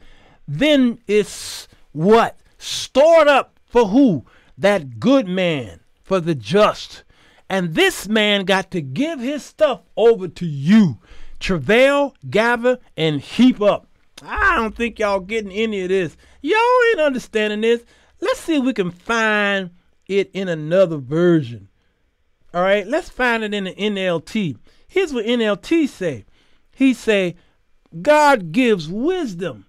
[SPEAKER 1] then is what? Stored up for who? That good man, for the just. And this man got to give his stuff over to you. Travail, gather, and heap up. I don't think y'all getting any of this. Y'all ain't understanding this. Let's see if we can find it in another version. All right, let's find it in the NLT. Here's what NLT say. He say, God gives wisdom,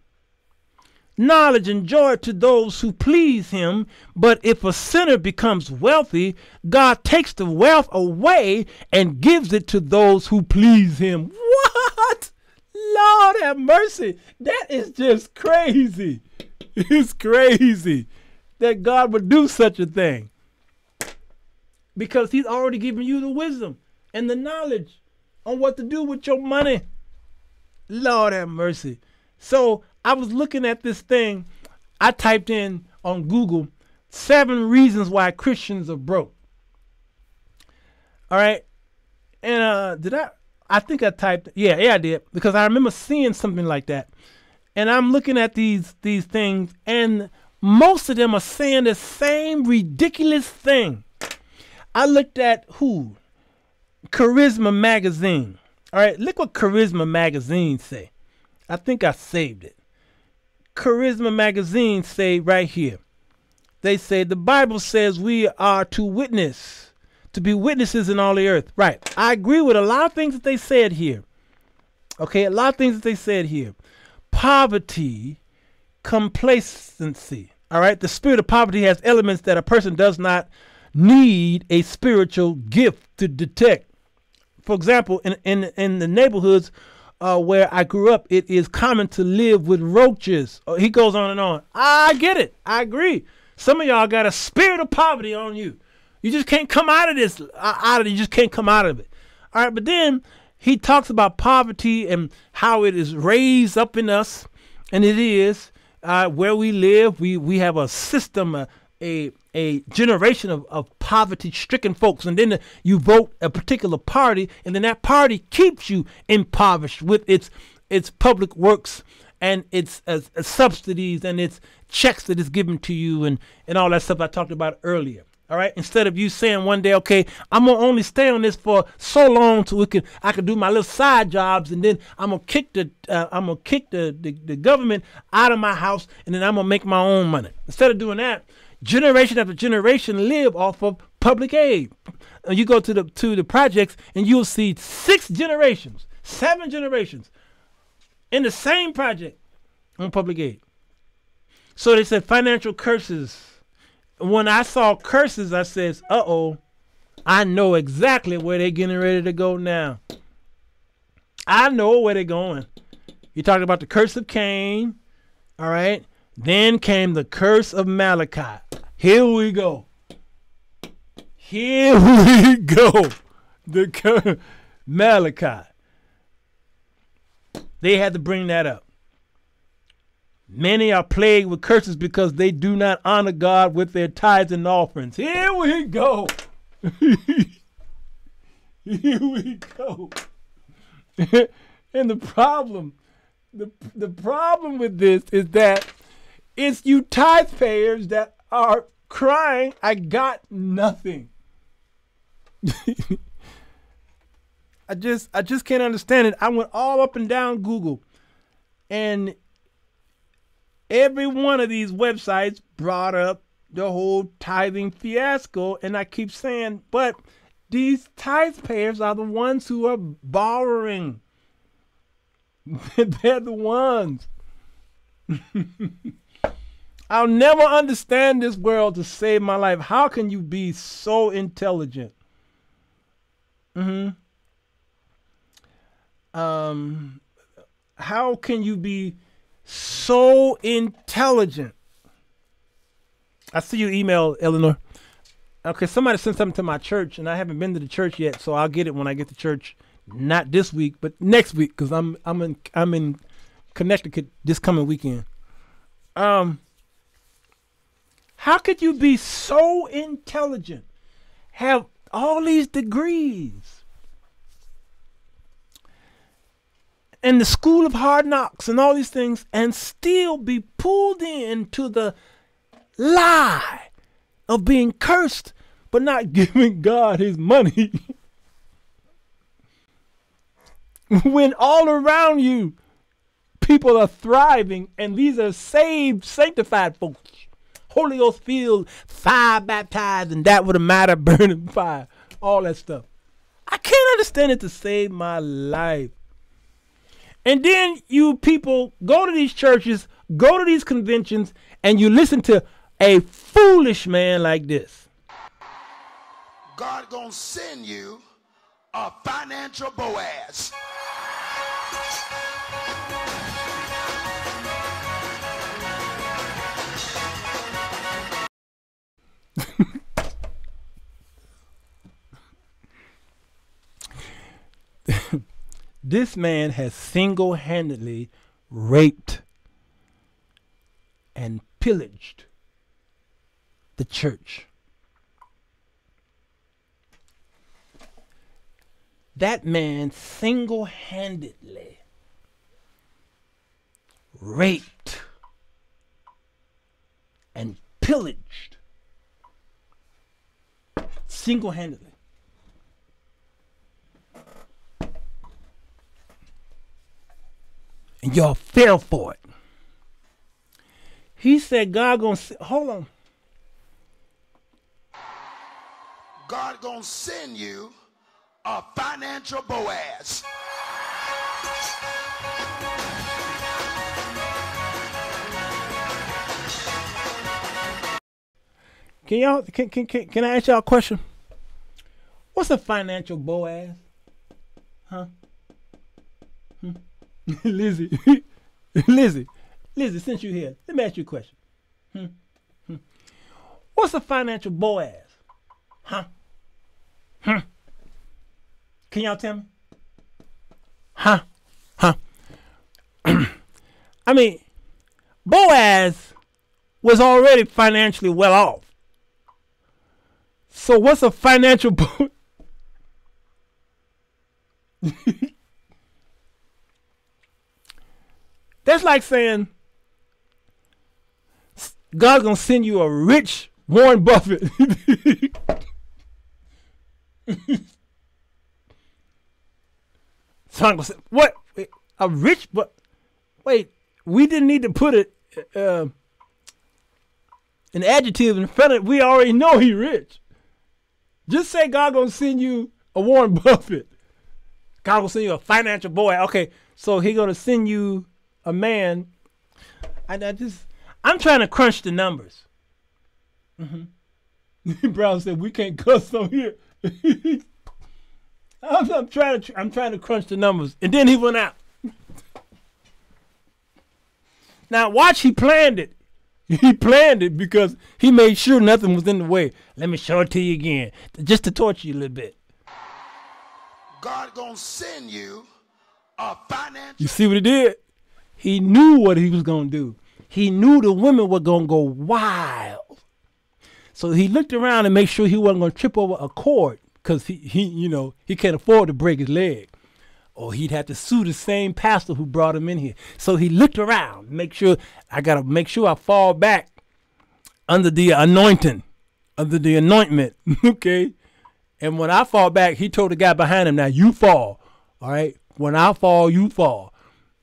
[SPEAKER 1] knowledge, and joy to those who please him. But if a sinner becomes wealthy, God takes the wealth away and gives it to those who please him. [laughs] What? Lord have mercy. That is just crazy. [laughs] It's crazy that God would do such a thing. Because he's already given you the wisdom and the knowledge on what to do with your money. Lord have mercy. So I was looking at this thing. I typed in on Google seven reasons why Christians are broke. All right. And uh did I I think I typed yeah, yeah I did because I remember seeing something like that. And I'm looking at these these things and most of them are saying the same ridiculous thing. I looked at who? Charisma magazine. All right, look what Charisma magazine say. I think I saved it. Charisma magazine say right here. They say the Bible says we are to witness, to be witnesses in all the earth. Right. I agree with a lot of things that they said here. Okay, a lot of things that they said here. Poverty, complacency. All right, the spirit of poverty has elements that a person does not need a spiritual gift to detect. For example, in in in the neighborhoods uh, where I grew up, it is common to live with roaches. Oh, he goes on and on. I get it. I agree. Some of y'all got a spirit of poverty on you. You just can't come out of this. Uh, out of it. You just can't come out of it. All right, but then he talks about poverty and how it is raised up in us, and it is uh, where we live. We we have a system, a, a generation of, of poverty stricken folks, and then you vote a particular party, and then that party keeps you impoverished with its its public works and its uh, uh, subsidies and its checks that is given to you and, and all that stuff I talked about earlier. All right. Instead of you saying one day, okay, I'm gonna only stay on this for so long so we can I can do my little side jobs, and then I'm gonna kick the uh, I'm gonna kick the, the the government out of my house, and then I'm gonna make my own money. Instead of doing that, generation after generation live off of public aid. And you go to the to the projects, and you'll see six generations, seven generations in the same project on public aid. So they said financial curses when I saw curses, I says, "Uh oh, I know exactly where they're getting ready to go now. I know where they're going." You talking about the curse of Cain, all right? Then came the curse of Malachi. Here we go. Here [laughs] we go. The curse Malachi. They had to bring that up. Many are plagued with curses because they do not honor God with their tithes and offerings. Here we go. [laughs] Here we go. [laughs] and the problem, the, the problem with this is that it's you tithe payers that are crying, I got nothing. [laughs] I just I just can't understand it. I went all up and down Google and every one of these websites brought up the whole tithing fiasco. And I keep saying, but these tithe payers are the ones who are borrowing. [laughs] They're the ones. [laughs] I'll never understand this world to save my life. How can you be so intelligent? hmm Um, how can you be so intelligent. I see you email Eleanor. Okay, somebody sent something to my church, and I haven't been to the church yet, so I'll get it when I get to church. Not this week, but next week, because I'm I'm in I'm in Connecticut this coming weekend. Um, how could you be so intelligent, have all these degrees, and the school of hard knocks and all these things, and still be pulled into the lie of being cursed but not [laughs] giving God his money? [laughs] when all around you people are thriving and these are saved, sanctified folks. Holy Ghost filled, fire baptized, and that with a matter [laughs] burning fire. All that stuff. I can't understand it to save my life. And then you people go to these churches, go to these conventions, and you listen to a foolish man like this.
[SPEAKER 3] God gonna send you a financial Boaz.
[SPEAKER 1] This man has single handedly raped and pillaged the church. That man single handedly raped and pillaged single handedly. And y'all fell for it. He said God gonna hold on.
[SPEAKER 3] God gonna send you a financial Boaz.
[SPEAKER 1] Can y'all can, can, can, can I ask y'all a question? What's a financial Boaz? Huh? Hmm? [laughs] Lizzie, [laughs] Lizzie, Lizzie, since you're here, let me ask you a question. Hmm? Hmm. What's a financial Boaz? Huh? Hmm? Can y'all tell me? Huh? Huh? [clears throat] I mean, Boaz was already financially well off. So what's a financial [laughs] Boaz? That's like saying God's gonna send you a rich Warren Buffett. [laughs] so say, what? A rich but wait, we didn't need to put it uh, an adjective in front of it. We already know he rich. Just say God gonna send you a Warren Buffett. God gonna send you a financial boy. Okay, so he gonna send you a man. I, I just, I'm trying to crunch the numbers. Mm-hmm. [laughs] Brown said we can't cuss on here. [laughs] I'm, I'm, trying to, I'm trying to crunch the numbers, and then he went out. [laughs] now watch, he planned it. He planned it because he made sure nothing was in the way. Let me show it to you again, just to torture you a little bit.
[SPEAKER 3] God gonna send you a financial.
[SPEAKER 1] You see what he did? He knew what he was going to do. He knew the women were going to go wild. So he looked around and made sure he wasn't going to trip over a cord because he, he, you know, he can't afford to break his leg. Or he'd have to sue the same pastor who brought him in here. So he looked around, make sure I got to make sure I fall back under the anointing, under the anointment. [laughs] okay. And when I fall back, he told the guy behind him, now you fall. All right. When I fall, you fall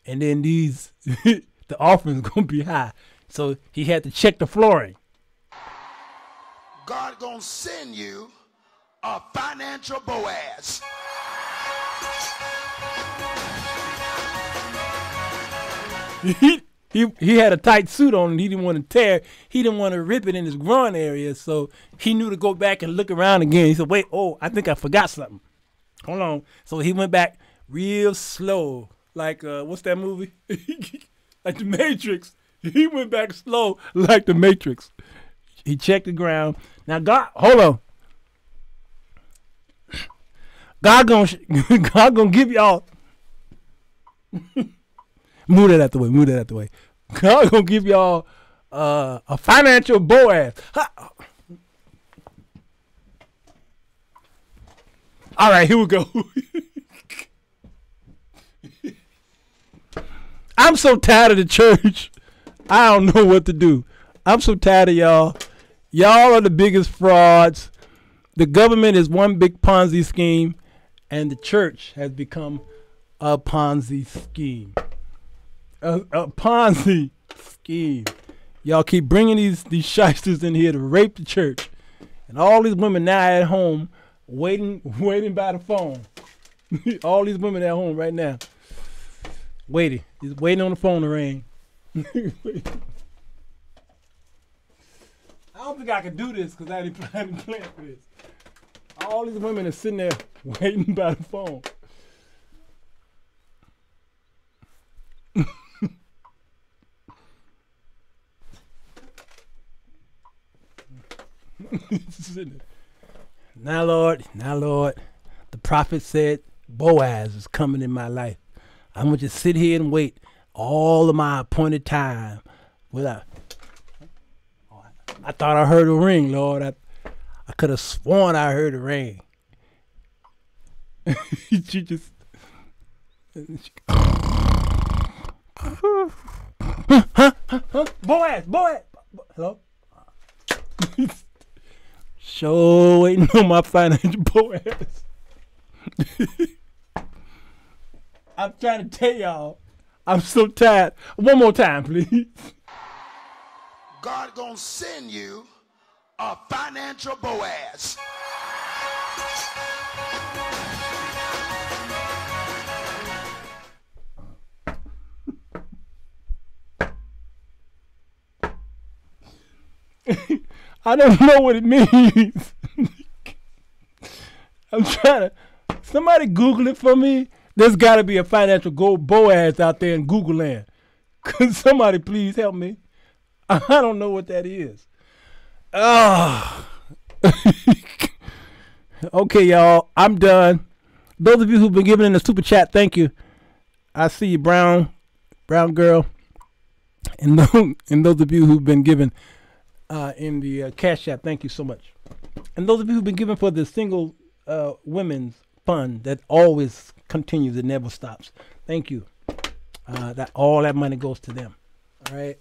[SPEAKER 1] and then these [laughs] the offering's gonna be high. So he had to check the flooring.
[SPEAKER 3] God gonna send you a financial Boaz.
[SPEAKER 1] he, [laughs] he he had a tight suit on and he didn't want to tear. He didn't want to rip it in his groin area. So he knew to go back and look around again. He said, "Wait, oh, I think I forgot something. Hold on." So he went back real slow like uh, what's that movie? [laughs] like the Matrix. He went back slow like the Matrix. He checked the ground. Now God, hold on. God gonna [laughs] God gonna give y'all. [laughs] move that out the way. Move that out the way. God gonna give y'all uh, a financial Boaz. All right, here we go. I'm so tired of the church. [laughs] I don't know what to do. I'm so tired of y'all. Y'all are the biggest frauds. The government is one big Ponzi scheme, and the church has become a Ponzi scheme. A, a Ponzi scheme. Y'all keep bringing these these shysters in here to rape the church, and all these women now at home waiting [laughs] waiting by the phone. [laughs] all these women at home right now waiting, just waiting on the phone to ring. [laughs] I don't think I can do this because I didn't, [laughs] I didn't plan for this. All these women are sitting there [laughs] waiting by the phone. Now, Lord, now, Lord, the prophet said Boaz is coming in my life. I'm gonna just sit here and wait all of my appointed time. Without, I thought I heard a ring, Lord. I, I could have sworn I heard a ring. [laughs] she just. huh, huh, huh? Boaz, Boaz. Hello. [laughs] Sure waiting on my financial Boaz. [laughs] I'm trying to tell y'all, I'm so tired. One more time, please.
[SPEAKER 3] God gonna send you a financial Boaz. [laughs]
[SPEAKER 1] I don't know what it means. [laughs] I'm trying to. Somebody Google it for me. There's got to be a financial go Boaz out there in Google land. [laughs] Could somebody please help me? [laughs] I don't know what that is. Ah. [laughs] okay, y'all. I'm done. Those of you who've been giving in the super chat, thank you. I see you, Brown, Brown girl, and those, and those of you who've been giving uh, in the uh, cash app, thank you so much. And those of you who've been giving for the single uh, women's fund that always continues and never stops, thank you. Uh, that all that money goes to them. All right.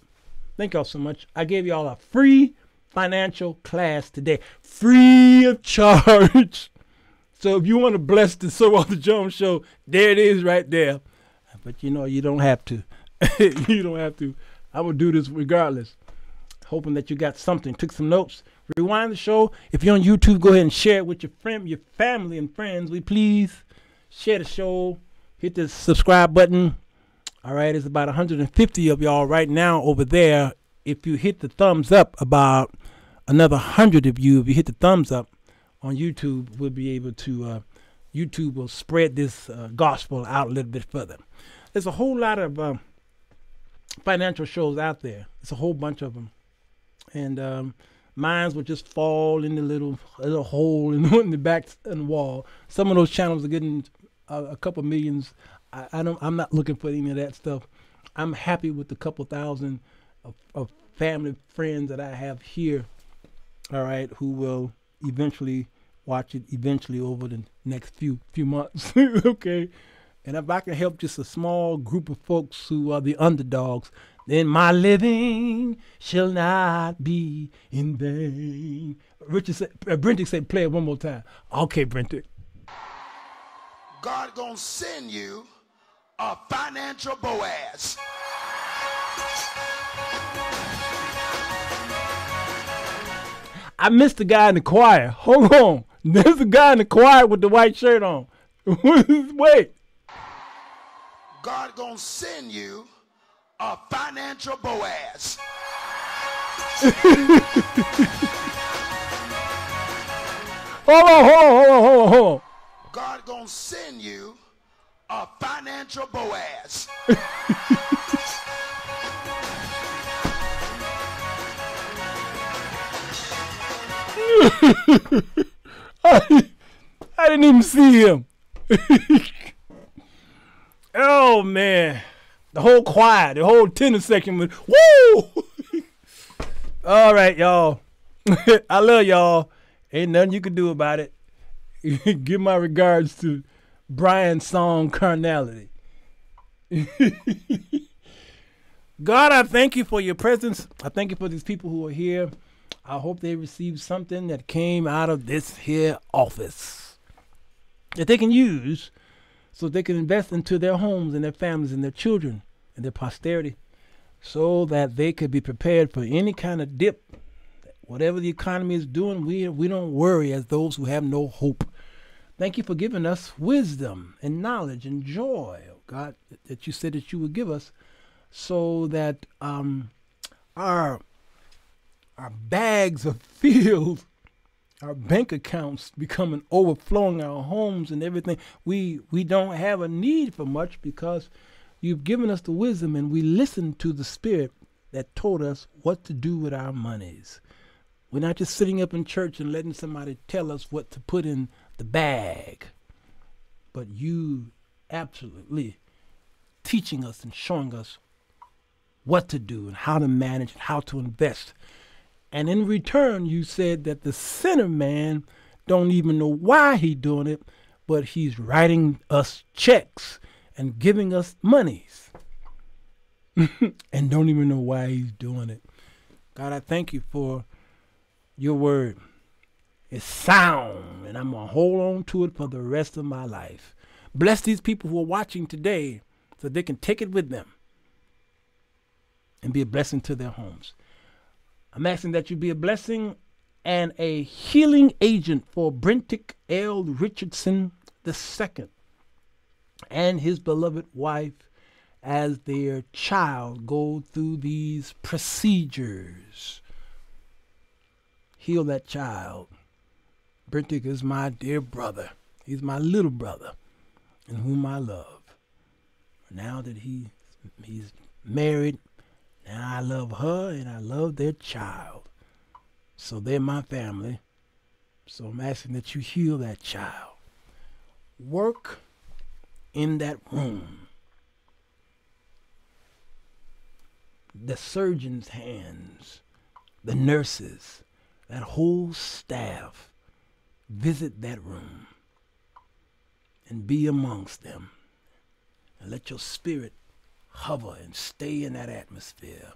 [SPEAKER 1] Thank y'all so much. I gave y'all a free financial class today, free of [laughs] charge. So if you want to bless the Sir Walter Jones show, there it is right there. But you know, you don't have to. [laughs] you don't have to. I will do this regardless. Hoping that you got something, took some notes. Rewind the show. If you're on YouTube, go ahead and share it with your friend, your family and friends. We please share the show. Hit the subscribe button. All right, it's about 150 of y'all right now over there. If you hit the thumbs up, about another 100 of you, if you hit the thumbs up on YouTube, we'll be able to, uh, YouTube will spread this uh, gospel out a little bit further. There's a whole lot of uh, financial shows out there. It's a whole bunch of them. And um, mines will just fall in the little, little hole in, [laughs] in the back the wall. Some of those channels are getting a, a couple millions I, I don't. I'm not looking for any of that stuff. I'm happy with the couple thousand of, of family friends that I have here. All right, who will eventually watch it eventually over the next few few months. [laughs] okay, and if I can help just a small group of folks who are the underdogs, then my living shall not be in vain. Richard said, uh, Brentic said, play it one more time. Okay, Brentic.
[SPEAKER 3] God gonna send you a financial Boaz.
[SPEAKER 1] I missed the guy in the choir. Hold on. [laughs] There's a guy in the choir with the white shirt on. [laughs] Wait.
[SPEAKER 3] God gonna send you a financial Boaz. [laughs]
[SPEAKER 1] Hold on, hold on, hold on, hold on, hold on.
[SPEAKER 3] God gonna send you a financial Boaz.
[SPEAKER 1] I, [laughs] I didn't even see him. [laughs] oh man. The whole choir, the whole tenor section was woo! [laughs] All right, y'all. [laughs] I love y'all. Ain't nothing you can do about it. [laughs] Give my regards to Brian song Carnality. God, I thank you for your presence. I thank you for these people who are here. I hope they receive something that came out of this here office that they can use so they can invest into their homes and their families and their children and their posterity so that they could be prepared for any kind of dip. Whatever the economy is doing, we, we don't worry as those who have no hope. Thank you for giving us wisdom and knowledge and joy, oh God, that you said that you would give us so that um, our our bags are [laughs] filled, our bank accounts becoming overflowing, our homes and everything. We we don't have a need for much because you've given us the wisdom and we listen to the spirit that told us what to do with our monies. We're not just sitting up in church and letting somebody tell us what to put in the bag, but you absolutely teaching us and showing us what to do and how to manage and how to invest. And in return, you said that the sinner man don't even know why he doing it, but he's writing us checks and giving us monies [laughs] and don't even know why he's doing it. God, I thank you for your word. It's sound, and I'm going to hold on to it for the rest of my life. Bless these people who are watching today so they can take it with them and be a blessing to their homes. I'm asking that you be a blessing and a healing agent for Brentick L. Richardson II and his beloved wife as their child go through these procedures. Heal that child. Brentick is my dear brother. He's my little brother in whom I love. Now that he he's married, now I love her and I love their child. So they're my family. So I'm asking that you heal that child. Work in that room. The surgeon's hands, the nurses, that whole staff visit that room and be amongst them. And let your spirit hover and stay in that atmosphere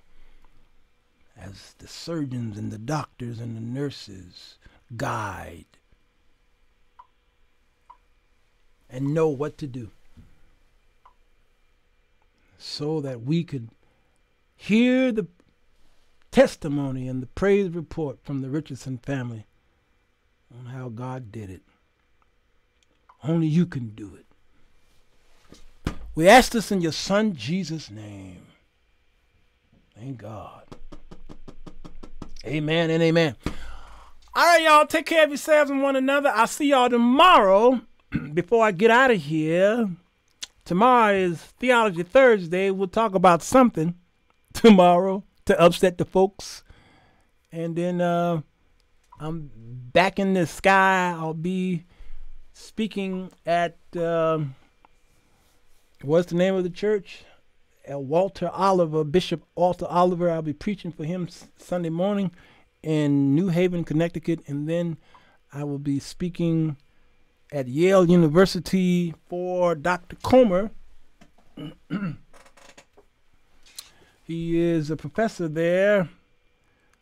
[SPEAKER 1] as the surgeons and the doctors and the nurses guide and know what to do so that we could hear the testimony and the praise report from the Richardson family on how God did it. Only you can do it. We ask this in your son Jesus' name. Thank God. Amen and amen. All right, y'all. Take care of yourselves and one another. I'll see y'all tomorrow. [clears throat] Before I get out of here, tomorrow is Theology Thursday. We'll talk about something [laughs] tomorrow to upset the folks. And then uh, I'm back in the sky. I'll be speaking at. Uh, What's the name of the church? Uh, Walter Oliver, Bishop Walter Oliver. I'll be preaching for him Sunday morning in New Haven, Connecticut, and then I will be speaking at Yale University for Dr. Comer. [clears throat] he is a professor there.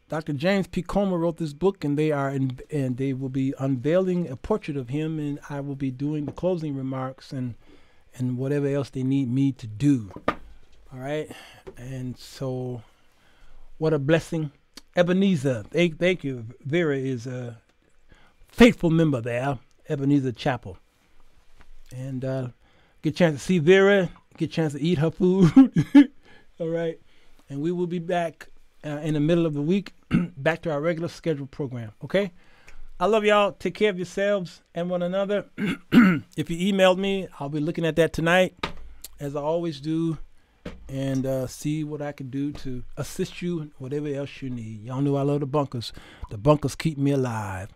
[SPEAKER 1] Dr. James P. Comer wrote this book, and they are in, and they will be unveiling a portrait of him, and I will be doing the closing remarks and and whatever else they need me to do. All right. And so, what a blessing. Ebenezer, thank, thank you. Vera is a faithful member there, Ebenezer Chapel. And uh, get a chance to see Vera, get a chance to eat her food. [laughs] All right. And we will be back uh, in the middle of the week, [clears throat] back to our regular scheduled program. Okay. I love y'all. Take care of yourselves and one another. [clears throat] if you emailed me, I'll be looking at that tonight, as I always do, and uh, see what I can do to assist you in whatever else you need. Y'all know I love the bunkers. The bunkers keep me alive.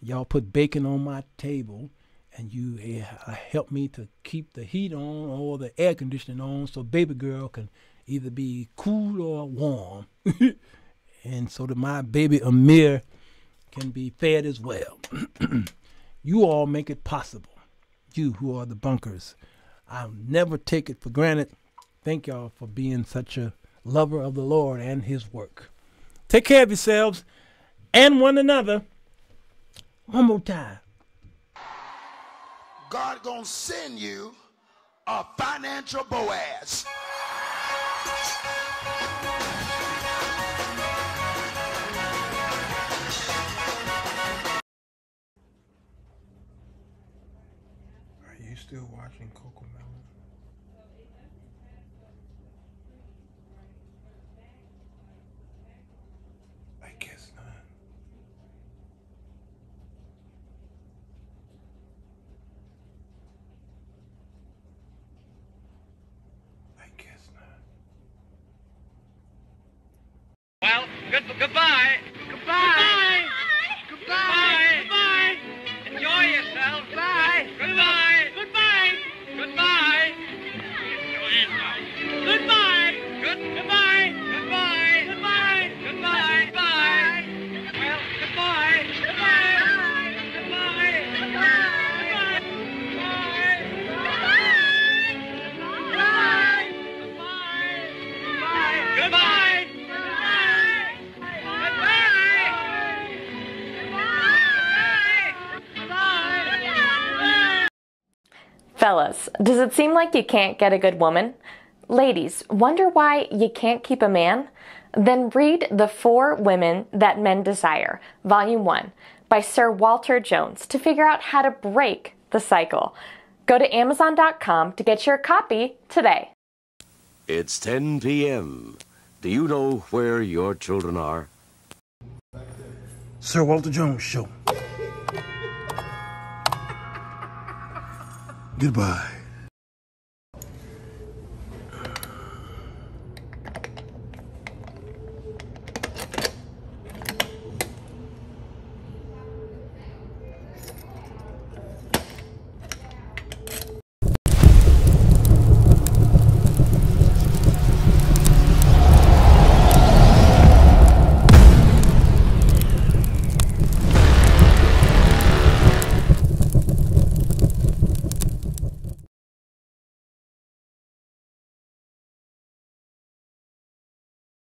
[SPEAKER 1] Y'all put bacon on my table, and you uh, help me to keep the heat on or the air conditioning on so baby girl can either be cool or warm. [laughs] and so that my baby Amir can be fed as well. [clears throat] you all make it possible. You who are the bunkers. I'll never take it for granted. Thank y'all for being such a lover of the Lord and his work. Take care of yourselves and one another. One more time.
[SPEAKER 3] God gonna send you a financial Boaz.
[SPEAKER 1] Still watching Coco Melon?
[SPEAKER 4] Does it seem like you can't get a good woman? Ladies, wonder why you can't keep a man? Then read The Four Women That Men Desire, Volume 1, by Sir Walter Jones to figure out how to break the cycle. Go to Amazon.com to get your copy today.
[SPEAKER 5] It's 10 p.m. Do you know where your children are?
[SPEAKER 1] Sir Walter Jones Show.
[SPEAKER 3] Goodbye.